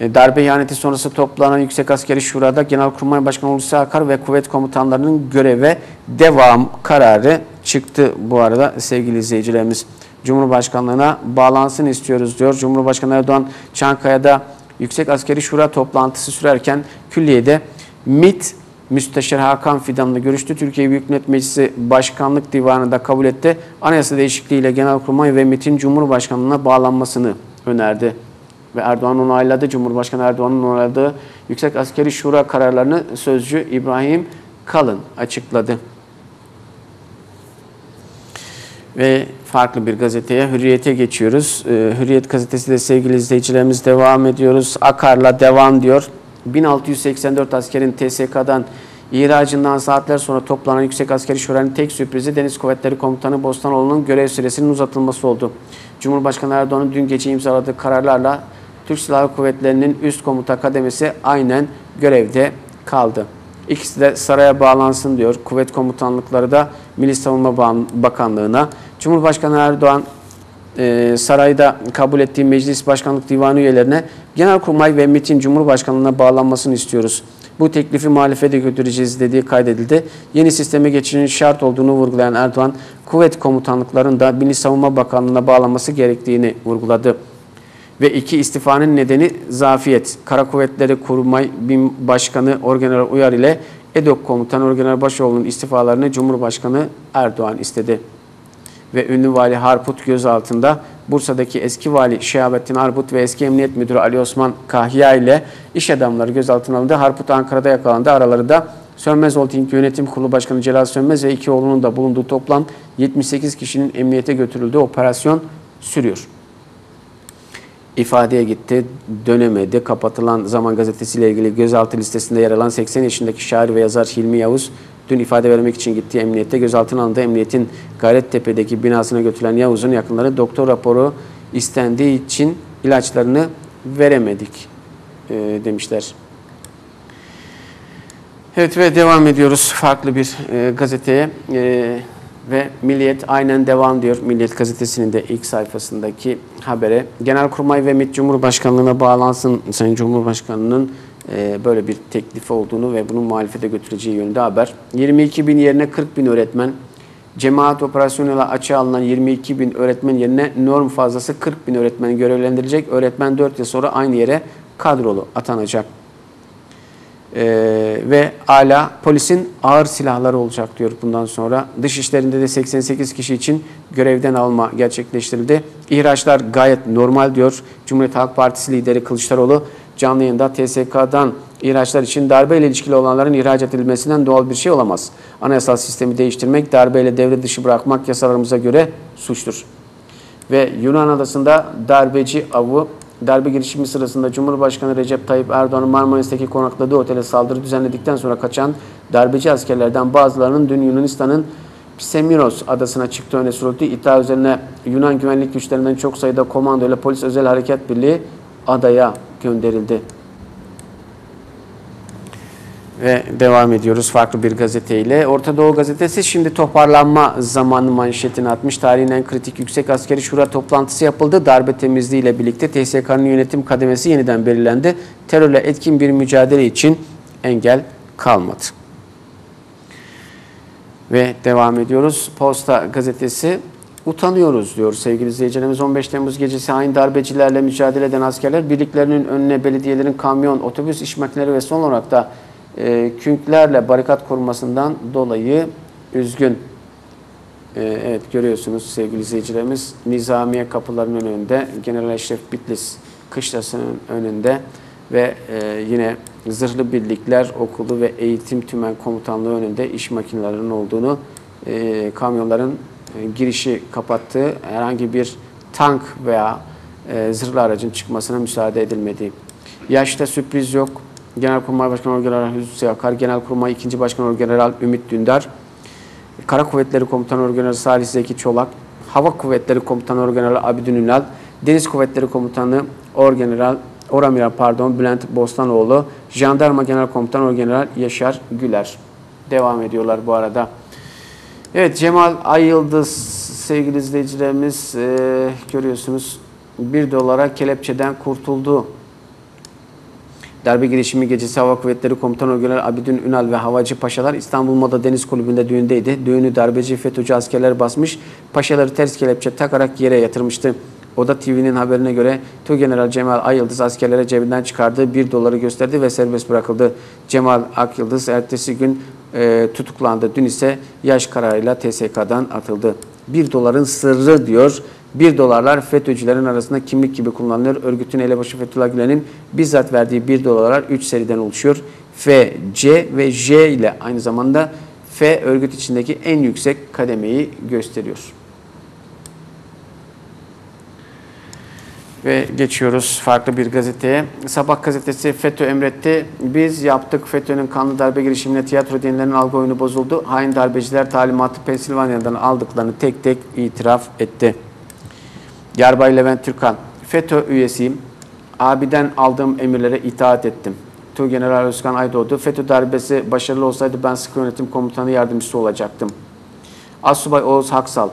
E, darbe ihaneti sonrası toplanan Yüksek Askeri Şura'da Genelkurmay Başkanı Hulusi Akar ve kuvvet komutanlarının göreve devam kararı çıktı bu arada sevgili izleyicilerimiz. Cumhurbaşkanlığına bağlansın istiyoruz diyor. Cumhurbaşkanı Erdoğan Çankaya'da Yüksek Askeri Şura toplantısı sürerken külliyede MİT Müsteşar Hakan Fidan'la görüştü. Türkiye Büyük Millet Meclisi Başkanlık Divanı'nda kabul etti. Anayasa değişikliğiyle Genelkurmay ve MİT'in Cumhurbaşkanlığına bağlanmasını önerdi ve Erdoğan onayladı. Cumhurbaşkanı Erdoğan'ın onayladığı Yüksek Askeri Şura kararlarını sözcü İbrahim Kalın açıkladı. Ve farklı bir gazeteye Hürriyet'e geçiyoruz. Ee, Hürriyet gazetesi de sevgili izleyicilerimiz devam ediyoruz. Akar'la devam diyor. 1684 askerin TSK'dan ihracından saatler sonra toplanan Yüksek Askeri Şura'nın tek sürprizi Deniz Kuvvetleri Komutanı Bostanoğlu'nun görev süresinin uzatılması oldu. Cumhurbaşkanı Erdoğan'ın dün gece imzaladığı kararlarla Türk Silahlı Kuvvetleri'nin üst komuta kademesi aynen görevde kaldı. İkisi de saraya bağlansın diyor. Kuvvet komutanlıkları da Milli Savunma Bakanlığı'na. Cumhurbaşkanı Erdoğan e, sarayda kabul ettiği Meclis Başkanlık Divanı üyelerine Genelkurmay ve MİT'in Cumhurbaşkanlığına bağlanmasını istiyoruz. Bu teklifi muhalefete götüreceğiz dediği kaydedildi. Yeni sisteme geçişinin şart olduğunu vurgulayan Erdoğan, kuvvet komutanlıklarının da Milli Savunma Bakanlığı'na bağlanması gerektiğini vurguladı. Ve iki istifanın nedeni zafiyet. Kara Kuvvetleri Kurmay BİM Başkanı Orgeneral Uyar ile EDOK Komutanı Orgeneral Başoğlu'nun istifalarını Cumhurbaşkanı Erdoğan istedi. Ve ünlü vali Harput gözaltında Bursa'daki eski vali Şehabettin Harput ve eski emniyet müdürü Ali Osman Kahya ile iş adamları gözaltına alındı. Harput Ankara'da yakalandı. Aralarında Sönmez Holding Yönetim Kurulu Başkanı Celal Sönmez ve iki oğlunun da bulunduğu toplam 78 kişinin emniyete götürüldüğü operasyon sürüyor ifadeye gitti, dönemedi. Kapatılan Zaman Gazetesi ile ilgili gözaltı listesinde yer alan 80 yaşındaki şair ve yazar Hilmi Yavuz dün ifade vermek için gittiği emniyette gözaltına alındı. Emniyetin Gayrettepe'deki binasına götürülen Yavuz'un yakınları doktor raporu istendiği için ilaçlarını veremedik e, demişler. Evet ve devam ediyoruz farklı bir e, gazeteye e, ve Milliyet aynen devam diyor. Milliyet gazetesinin de ilk sayfasındaki habere. Genelkurmay ve MİT Cumhurbaşkanlığına bağlansın Sayın Cumhurbaşkanı'nın e, böyle bir teklifi olduğunu ve bunun muhalefete götüreceği yönünde haber. 22 bin yerine 40 bin öğretmen, cemaat operasyonuyla açığa alınan 22 bin öğretmen yerine norm fazlası 40 bin öğretmen görevlendirilecek. Öğretmen 4 yıl sonra aynı yere kadrolu atanacak. Ee, ve hala polisin ağır silahları olacak diyor bundan sonra. Dış işlerinde de 88 kişi için görevden alma gerçekleştirildi. İhraçlar gayet normal diyor Cumhuriyet Halk Partisi lideri Kılıçdaroğlu. Canlı yayında TSK'dan ihraçlar için darbeyle ilişkili olanların ihraç edilmesinden doğal bir şey olamaz. Anayasal sistemi değiştirmek, darbeyle devre dışı bırakmak yasalarımıza göre suçtur. Ve Yunan adasında darbeci avı Darbe girişimi sırasında Cumhurbaşkanı Recep Tayyip Erdoğan'ın Marmaris'teki konakladığı otele saldırı düzenledikten sonra kaçan darbeci askerlerden bazılarının dün Yunanistan'ın Pisemiros adasına çıktı öne sürüldü. İddia üzerine Yunan güvenlik güçlerinden çok sayıda komando ile polis özel harekat birliği adaya gönderildi. Ve devam ediyoruz farklı bir gazeteyle. Orta Doğu Gazetesi şimdi toparlanma zamanı manşetini atmış. Tarihin en kritik yüksek askeri şura toplantısı yapıldı. Darbe temizliği ile birlikte TSK'nın yönetim kademesi yeniden belirlendi. Terörle etkin bir mücadele için engel kalmadı. Ve devam ediyoruz. Posta Gazetesi utanıyoruz diyor sevgili izleyicilerimiz. 15 Temmuz gecesi hain darbecilerle mücadele eden askerler birliklerinin önüne belediyelerin kamyon, otobüs iş makineleri ve son olarak da e, künklerle barikat kurmasından dolayı üzgün. E, evet görüyorsunuz sevgili izleyicilerimiz Nizamiye kapılarının önünde General Eşref Bitlis kışlasının önünde ve e, yine zırhlı birlikler okulu ve eğitim tümen komutanlığı önünde iş makinelerinin olduğunu e, kamyonların e, girişi kapattığı herhangi bir tank veya e, zırhlı aracın çıkmasına müsaade edilmediği. Yaşta sürpriz yok. Genelkurmay Başkanı Orgeneral Hüsnü Akar, Genelkurmay 2. Başkanı Orgeneral Ümit Dündar, Kara Kuvvetleri Komutanı Orgeneral Salih Zeki Çolak, Hava Kuvvetleri Komutanı Orgeneral Abidin Ünal, Deniz Kuvvetleri Komutanı Orgeneral Oramiral pardon Bülent Bostanoğlu, Jandarma Genel Komutanı Orgeneral Yaşar Güler. Devam ediyorlar bu arada. Evet Cemal Ay sevgili izleyicilerimiz e, görüyorsunuz 1 dolara kelepçeden kurtuldu. Darbe girişimi gecesi Hava Kuvvetleri Komutanı Orgeneral Abidin Ünal ve Havacı Paşalar İstanbul Moda Deniz Kulübü'nde düğündeydi. Düğünü darbeci FETÖ'cü askerler basmış, paşaları ters kelepçe takarak yere yatırmıştı. Oda TV'nin haberine göre Tuğgeneral Cemal Ayıldız askerlere cebinden çıkardığı 1 doları gösterdi ve serbest bırakıldı. Cemal Akyıldız ertesi gün e, tutuklandı. Dün ise yaş kararıyla TSK'dan atıldı. 1 doların sırrı diyor. 1 dolarlar FETÖ'cülerin arasında kimlik gibi kullanılıyor. Örgütün elebaşı Fethullah Gülen'in bizzat verdiği 1 dolarlar 3 seriden oluşuyor. F, C ve J ile aynı zamanda F örgüt içindeki en yüksek kademeyi gösteriyor. Ve geçiyoruz farklı bir gazeteye. Sabah gazetesi FETÖ emretti. Biz yaptık FETÖ'nün kanlı darbe girişimine tiyatro denilen algı oyunu bozuldu. Hain darbeciler talimatı Pensilvanya'dan aldıklarını tek tek itiraf etti. Yarbay Levent Türkan, FETÖ üyesiyim. Abiden aldığım emirlere itaat ettim. Tuğgeneral Özkan Aydoğdu, FETÖ darbesi başarılı olsaydı ben sıkı yönetim komutanı yardımcısı olacaktım. Asubay Oğuz Haksal,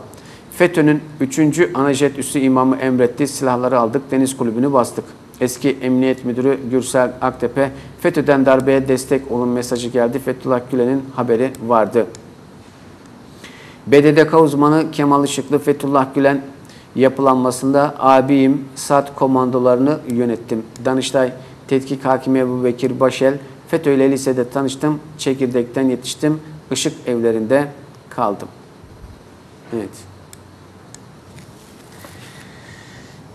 FETÖ'nün 3. Anajet Üssü imamı emretti, silahları aldık, deniz kulübünü bastık. Eski Emniyet Müdürü Gürsel Aktepe, FETÖ'den darbeye destek olun mesajı geldi. Fethullah Gülen'in haberi vardı. BDDK uzmanı Kemal Işıklı, Fethullah Gülen yapılanmasında abiyim SAT komandolarını yönettim. Danıştay Tetkik Hakimi Ebu Bekir Başel, FETÖ ile lisede tanıştım. Çekirdekten yetiştim. Işık evlerinde kaldım. Evet.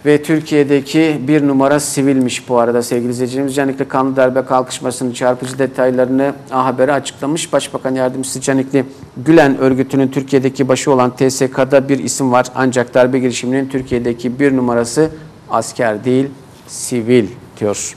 Ve Türkiye'deki bir numara sivilmiş bu arada sevgili izleyicilerimiz. Canikli kanlı darbe kalkışmasının çarpıcı detaylarını A Haber'e açıklamış. Başbakan Yardımcısı Canikli Gülen örgütünün Türkiye'deki başı olan TSK'da bir isim var. Ancak darbe girişiminin Türkiye'deki bir numarası asker değil, sivil diyor.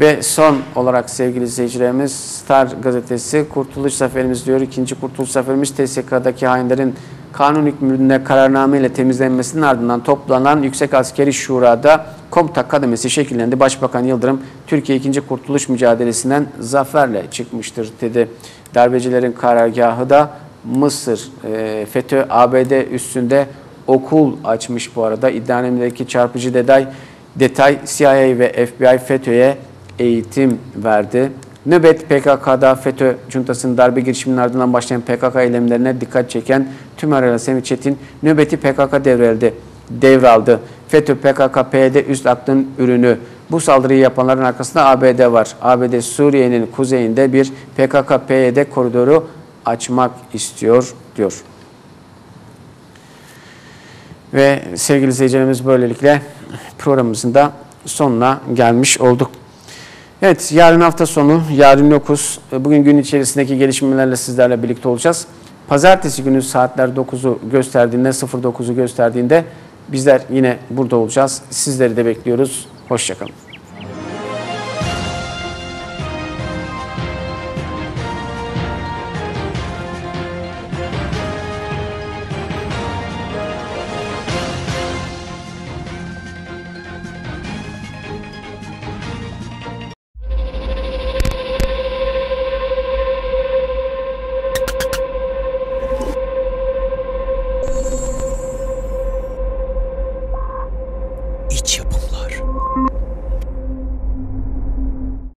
Ve son olarak sevgili izleyicilerimiz Star gazetesi Kurtuluş Zaferimiz diyor. İkinci Kurtuluş Zaferimiz TSK'daki hainlerin kanun hükmünde kararname ile temizlenmesinin ardından toplanan Yüksek Askeri Şura'da komuta kademesi şekillendi. Başbakan Yıldırım Türkiye 2. Kurtuluş mücadelesinden zaferle çıkmıştır dedi. Darbecilerin karargahı da Mısır. E, FETÖ ABD üstünde okul açmış bu arada. İddianamedeki çarpıcı detay, detay CIA ve FBI FETÖ'ye eğitim verdi. Nöbet PKK'da FETÖ cuntasının darbe girişiminin ardından başlayan PKK eylemlerine dikkat çeken Tümerel Semih Çetin nöbeti PKK devraldı. devraldı. FETÖ PKK PYD üst aklın ürünü. Bu saldırıyı yapanların arkasında ABD var. ABD Suriye'nin kuzeyinde bir PKK PYD koridoru açmak istiyor diyor. Ve sevgili izleyicilerimiz böylelikle programımızın da sonuna gelmiş olduk. Evet, yarın hafta sonu, yarın yokuz. Bugün gün içerisindeki gelişmelerle sizlerle birlikte olacağız. Pazartesi günü saatler 9'u gösterdiğinde, 09'u gösterdiğinde bizler yine burada olacağız. Sizleri de bekliyoruz. Hoşçakalın.